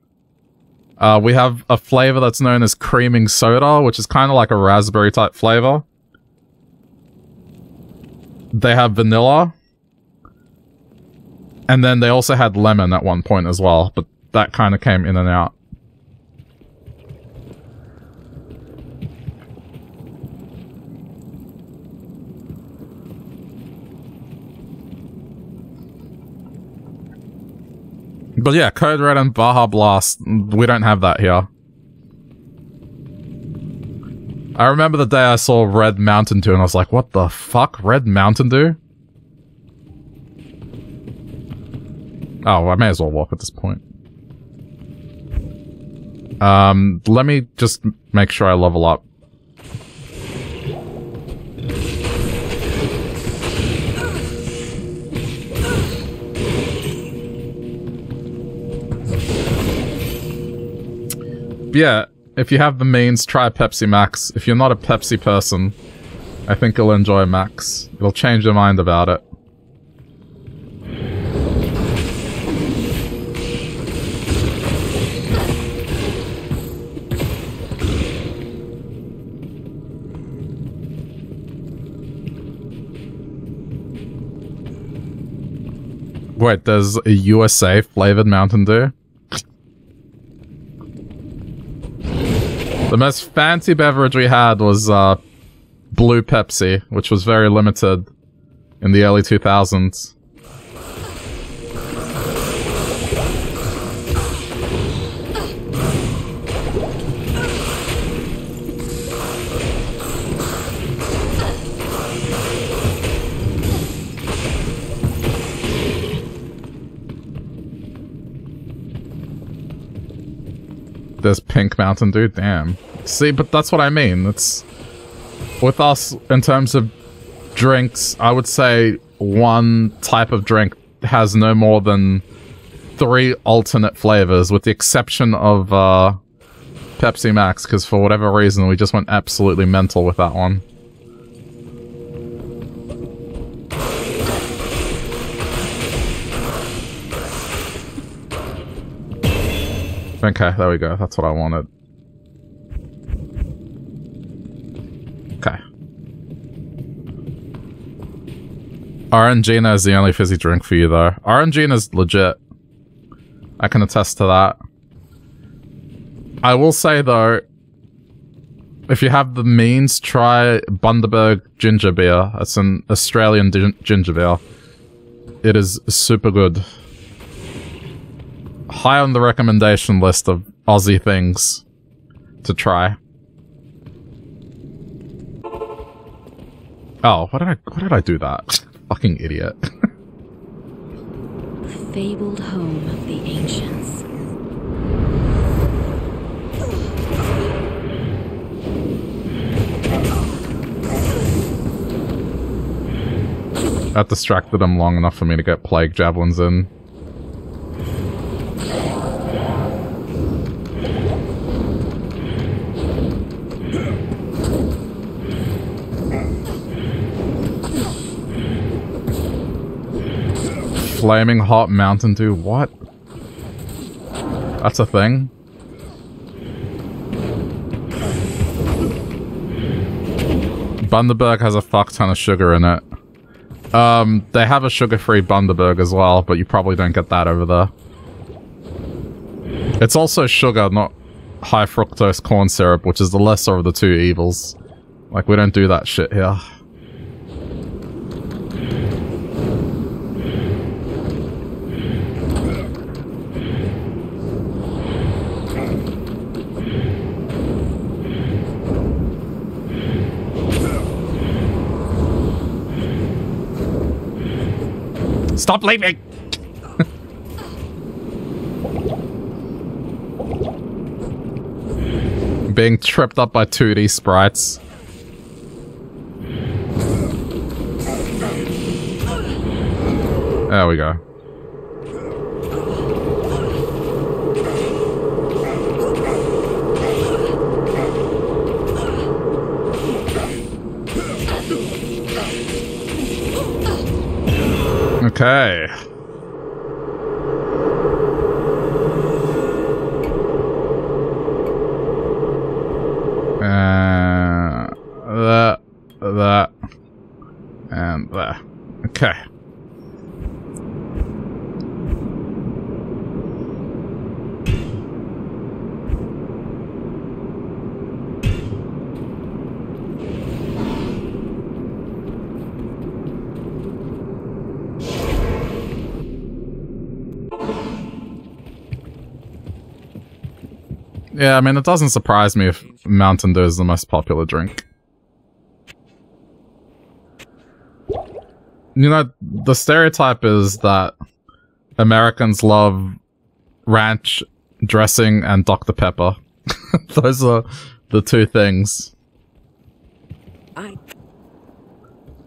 Uh, we have a flavor that's known as creaming soda, which is kind of like a raspberry type flavor. They have vanilla. And then they also had lemon at one point as well, but that kind of came in and out. But yeah, Code Red and Baja Blast, we don't have that here. I remember the day I saw Red Mountain Dew and I was like, what the fuck? Red Mountain Dew? Oh, I may as well walk at this point. Um, let me just make sure I level up. Yeah, if you have the means, try Pepsi Max. If you're not a Pepsi person, I think you'll enjoy Max. It'll change your mind about it. Wait, there's a USA flavored Mountain Dew? The most fancy beverage we had was uh, Blue Pepsi, which was very limited in the early 2000s. There's Pink Mountain Dew, damn. See, but that's what I mean. It's with us in terms of drinks. I would say one type of drink has no more than three alternate flavors, with the exception of uh, Pepsi Max, because for whatever reason we just went absolutely mental with that one. Okay, there we go. That's what I wanted. Okay. Orangina is the only fizzy drink for you, though. Orangina is legit. I can attest to that. I will say, though, if you have the means, try Bundaberg Ginger Beer. It's an Australian ginger beer. It is super good high on the recommendation list of Aussie things to try. Oh, why did I why did I do that? Fucking idiot. the fabled home of the ancients. That distracted him long enough for me to get plague javelins in. Flaming hot Mountain Dew. What? That's a thing? Bundaberg has a fuck ton of sugar in it. Um, they have a sugar-free Bundaberg as well, but you probably don't get that over there. It's also sugar, not high fructose corn syrup, which is the lesser of the two evils. Like, we don't do that shit here. Stop leaving! Being tripped up by 2D sprites. There we go. Okay. Uh, that, that, and that. Okay. Yeah, I mean, it doesn't surprise me if Mountain Dew is the most popular drink. You know, the stereotype is that Americans love ranch dressing and Dr. Pepper. Those are the two things.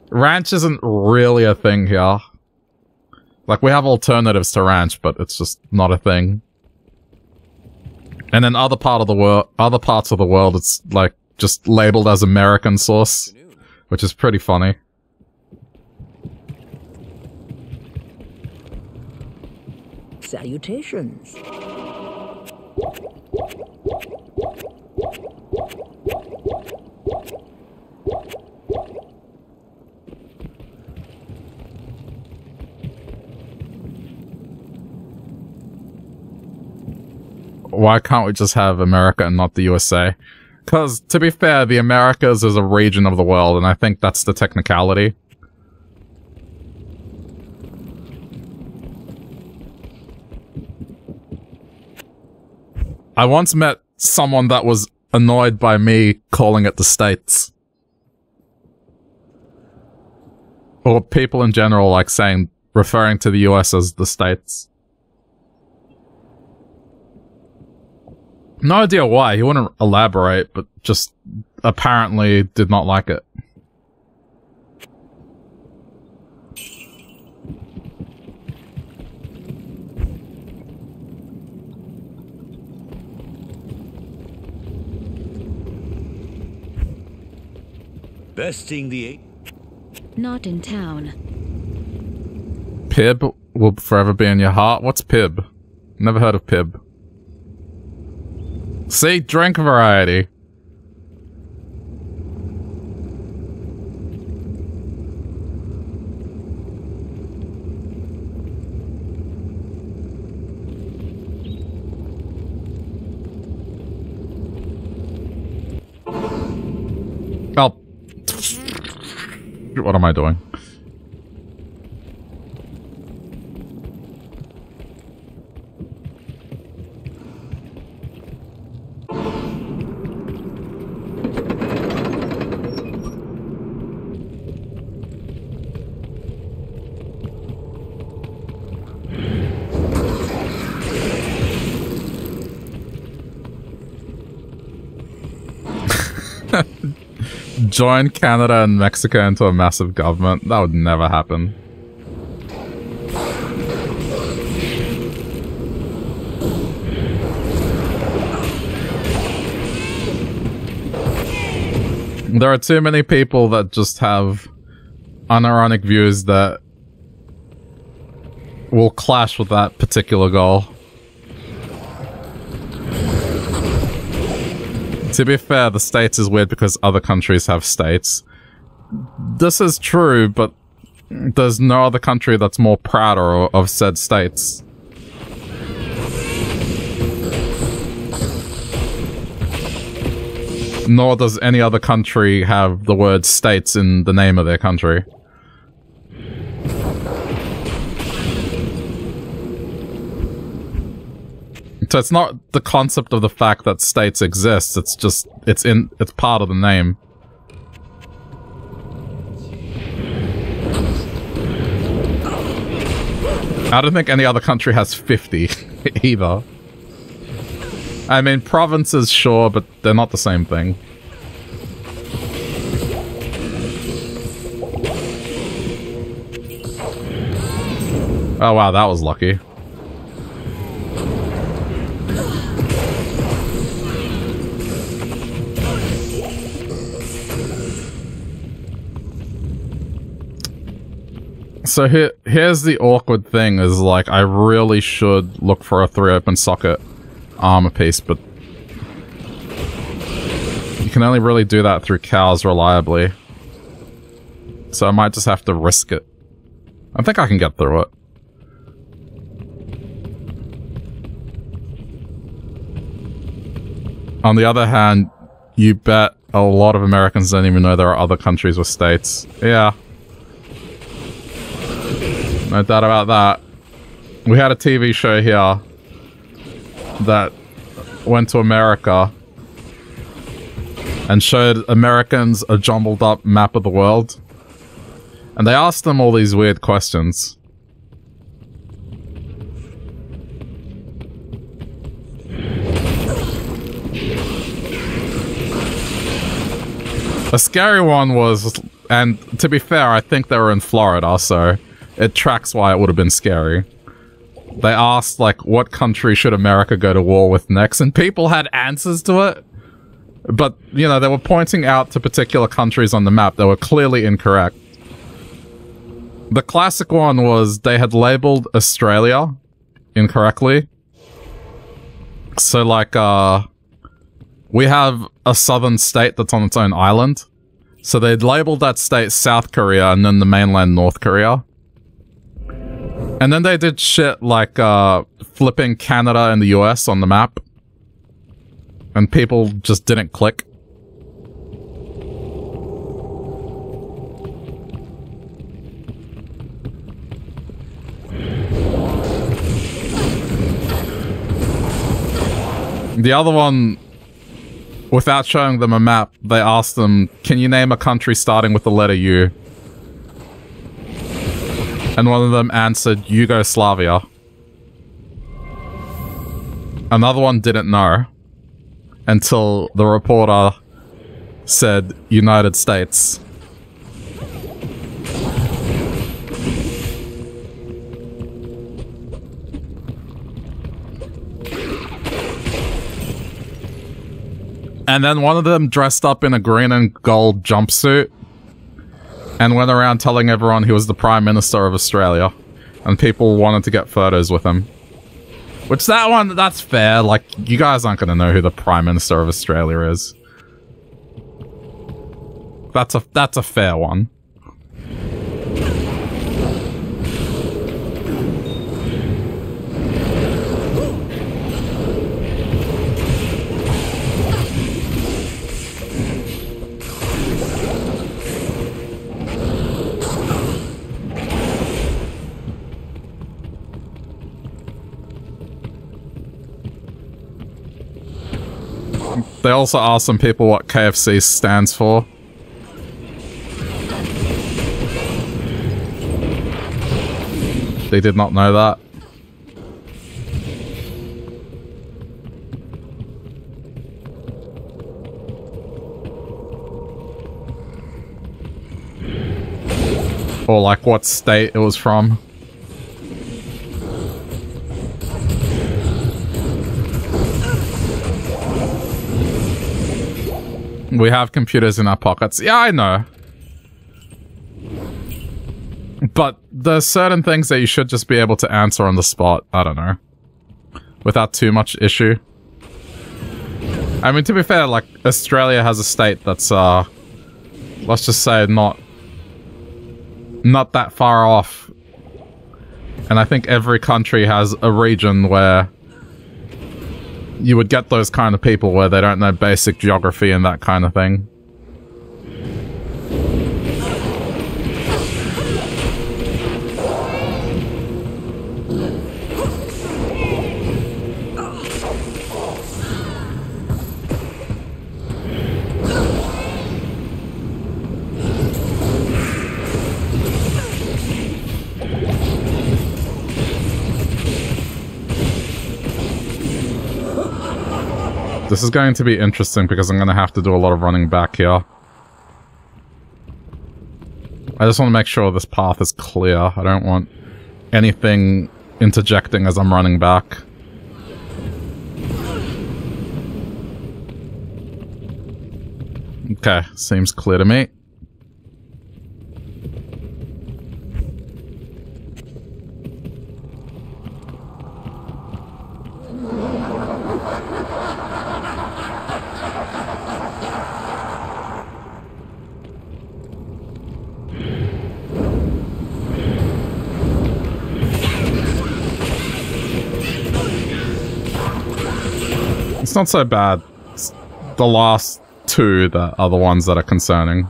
Ranch isn't really a thing here. Like, we have alternatives to ranch, but it's just not a thing. And in other part of the world, other parts of the world, it's like just labeled as American sauce, which is pretty funny. salutations. Why can't we just have America and not the USA? Because, to be fair, the Americas is a region of the world, and I think that's the technicality. I once met someone that was annoyed by me calling it the States. Or people in general like saying, referring to the US as the States. No idea why, he wouldn't elaborate, but just apparently did not like it. Besting the eight. Not in town. Pibb will forever be in your heart. What's Pibb? Never heard of Pibb. See, drink variety. Oh. What am I doing? Join Canada and Mexico into a massive government. That would never happen. There are too many people that just have unironic views that will clash with that particular goal. To be fair, the states is weird because other countries have states. This is true, but there's no other country that's more prouder of said states. Nor does any other country have the word states in the name of their country. So it's not the concept of the fact that states exist, it's just, it's in, it's part of the name. I don't think any other country has 50, either. I mean, provinces, sure, but they're not the same thing. Oh wow, that was lucky. So here, here's the awkward thing is like, I really should look for a three open socket armor piece, but you can only really do that through cows reliably. So I might just have to risk it. I think I can get through it. On the other hand, you bet a lot of Americans don't even know there are other countries with states. Yeah. No doubt about that. We had a TV show here that went to America and showed Americans a jumbled up map of the world. And they asked them all these weird questions. A scary one was, and to be fair, I think they were in Florida, so it tracks why it would have been scary. They asked, like, what country should America go to war with next, and people had answers to it. But, you know, they were pointing out to particular countries on the map that were clearly incorrect. The classic one was they had labeled Australia incorrectly. So, like, uh, we have a southern state that's on its own island. So they'd labeled that state South Korea and then the mainland North Korea. And then they did shit like uh, flipping Canada and the US on the map. And people just didn't click. The other one, without showing them a map, they asked them, can you name a country starting with the letter U? And one of them answered Yugoslavia. Another one didn't know. Until the reporter said United States. And then one of them dressed up in a green and gold jumpsuit and went around telling everyone he was the Prime Minister of Australia. And people wanted to get photos with him. Which that one, that's fair. Like, you guys aren't going to know who the Prime Minister of Australia is. That's a, that's a fair one. They also asked some people what KFC stands for. They did not know that. Or like what state it was from. We have computers in our pockets. Yeah, I know. But there's certain things that you should just be able to answer on the spot. I don't know. Without too much issue. I mean, to be fair, like, Australia has a state that's, uh... Let's just say not... Not that far off. And I think every country has a region where you would get those kind of people where they don't know basic geography and that kind of thing. This is going to be interesting because I'm going to have to do a lot of running back here. I just want to make sure this path is clear. I don't want anything interjecting as I'm running back. Okay, seems clear to me. It's not so bad. It's the last two that are the ones that are concerning.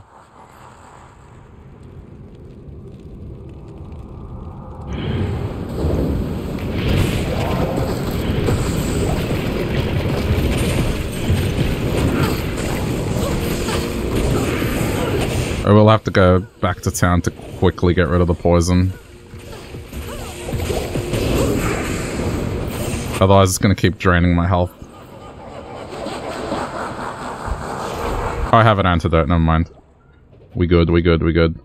I will have to go back to town to quickly get rid of the poison. Otherwise, it's going to keep draining my health. Oh, I have an antidote, never mind. We good, we good, we good.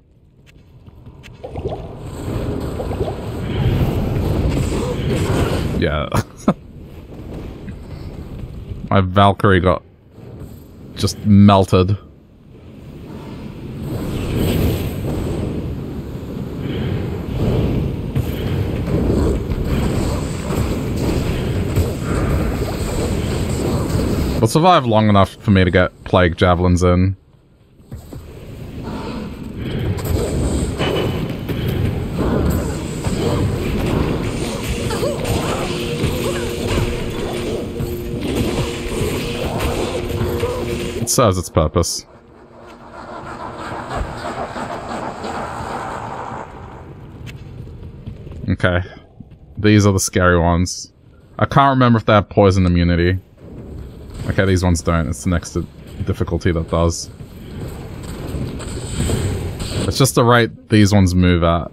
Yeah. my Valkyrie got just melted. Will survive long enough for me to get plague javelins in. It serves its purpose. Okay. These are the scary ones. I can't remember if they have poison immunity. Okay, these ones don't. It's the next difficulty that does. It's just the rate these ones move at.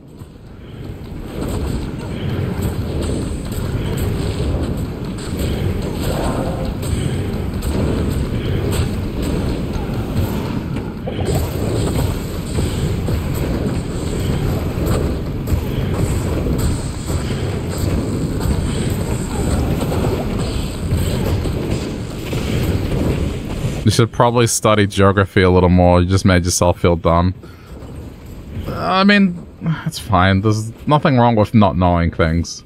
You should probably study geography a little more. You just made yourself feel dumb. I mean, it's fine. There's nothing wrong with not knowing things.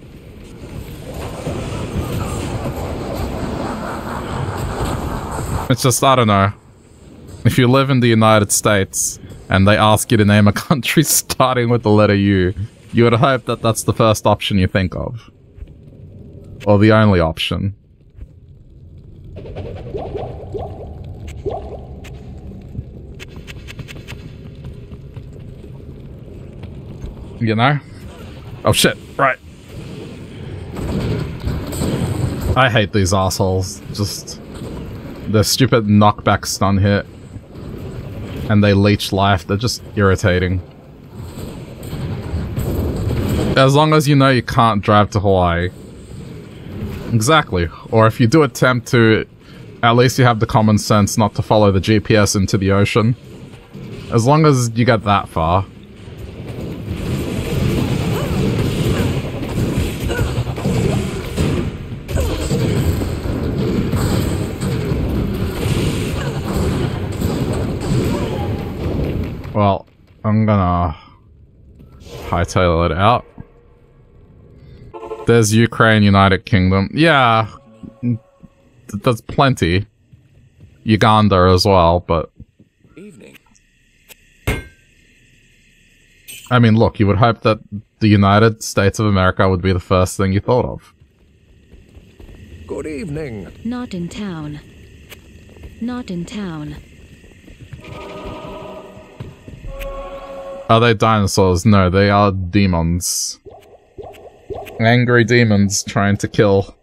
It's just, I don't know. If you live in the United States and they ask you to name a country starting with the letter U, you would hope that that's the first option you think of. Or the only option. You know? Oh shit, right. I hate these assholes. Just... The stupid knockback stun hit. And they leech life, they're just irritating. As long as you know you can't drive to Hawaii. Exactly. Or if you do attempt to, at least you have the common sense not to follow the GPS into the ocean. As long as you get that far. I'm gonna hightail it out. There's Ukraine, United Kingdom. Yeah, there's plenty. Uganda as well, but... Evening. I mean, look, you would hope that the United States of America would be the first thing you thought of. Good evening. Not in town. Not in town. Are they dinosaurs? No, they are demons. Angry demons trying to kill.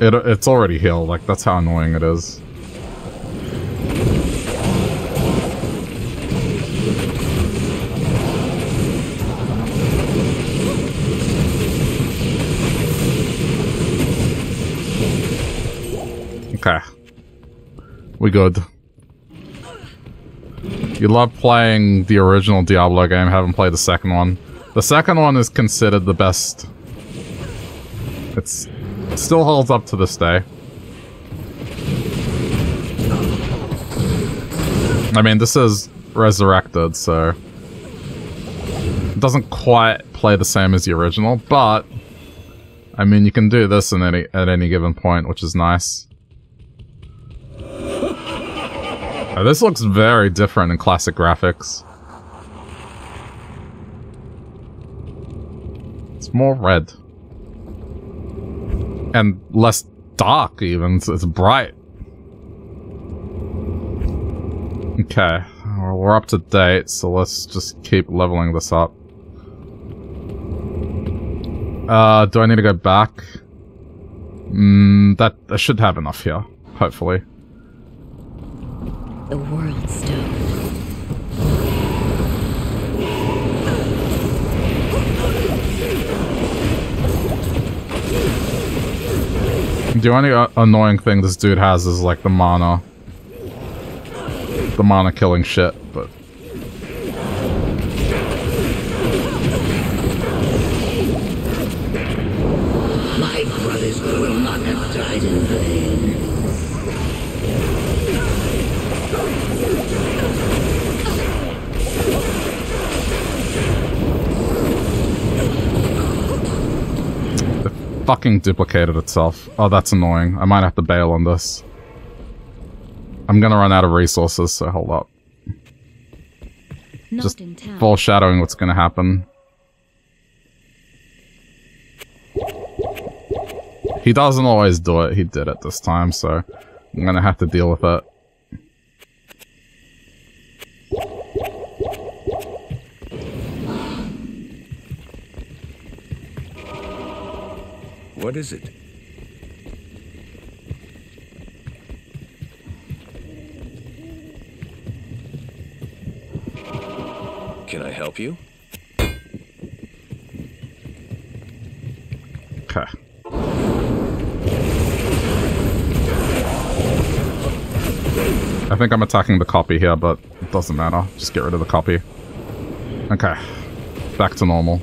It, it's already healed, like that's how annoying it is. Okay. We good. You love playing the original Diablo game, haven't played the second one. The second one is considered the best. It's, it still holds up to this day. I mean, this is resurrected, so... It doesn't quite play the same as the original, but... I mean, you can do this in any at any given point, which is nice. Oh, this looks very different in classic graphics. It's more red. And less dark, even. It's, bright. Okay, well, we're up to date, so let's just keep leveling this up. Uh, do I need to go back? Mm, that I should have enough here, hopefully. The world stone. The only uh, annoying thing this dude has is like the mana. The mana killing shit, but... My brothers will not have died in vain. Fucking duplicated itself. Oh, that's annoying. I might have to bail on this. I'm gonna run out of resources, so hold up. Not Just foreshadowing what's gonna happen. He doesn't always do it. He did it this time, so I'm gonna have to deal with it. What is it? Can I help you? Okay. I think I'm attacking the copy here, but it doesn't matter. Just get rid of the copy. Okay. Back to normal.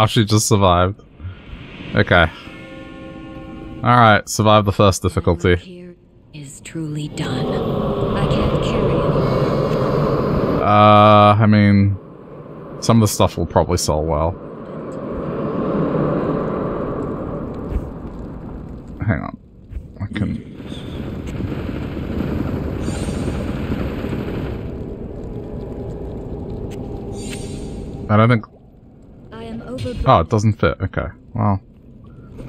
Wow, she just survived. Okay. Alright, survive the first difficulty. Here is truly done. I can't carry it. Uh, I mean, some of the stuff will probably sell well. Hang on. I can... I don't think... I am over. Oh, it doesn't fit. Okay. Well,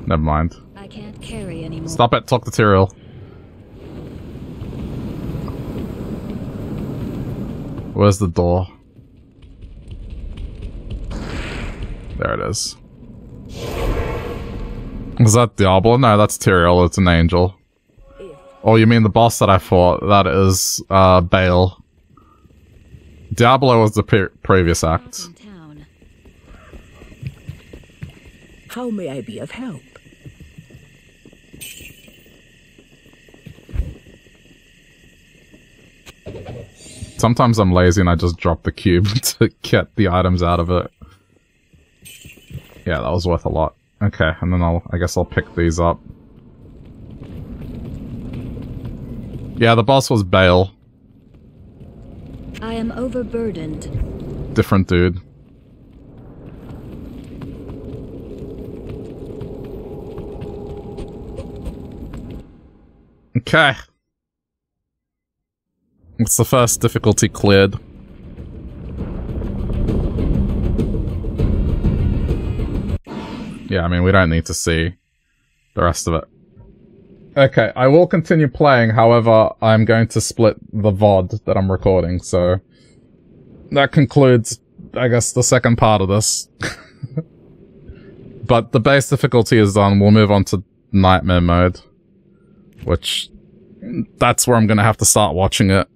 never mind. I can't carry anymore. Stop it, talk to Tyrael. Where's the door? There it is. Is that Diablo? No, that's Tyrael. It's an angel. Oh, you mean the boss that I fought? That is, uh, Baal. Diablo was the pre previous act. In town. How may I be of help? Sometimes I'm lazy and I just drop the cube to get the items out of it. Yeah, that was worth a lot. Okay, and then I'll, I guess I'll pick these up. Yeah, the boss was Baal. I am overburdened. Different dude. Okay. It's the first difficulty cleared. Yeah, I mean, we don't need to see the rest of it. Okay, I will continue playing, however, I'm going to split the VOD that I'm recording, so... That concludes, I guess, the second part of this. but the base difficulty is done, we'll move on to Nightmare mode. Which... That's where I'm gonna have to start watching it.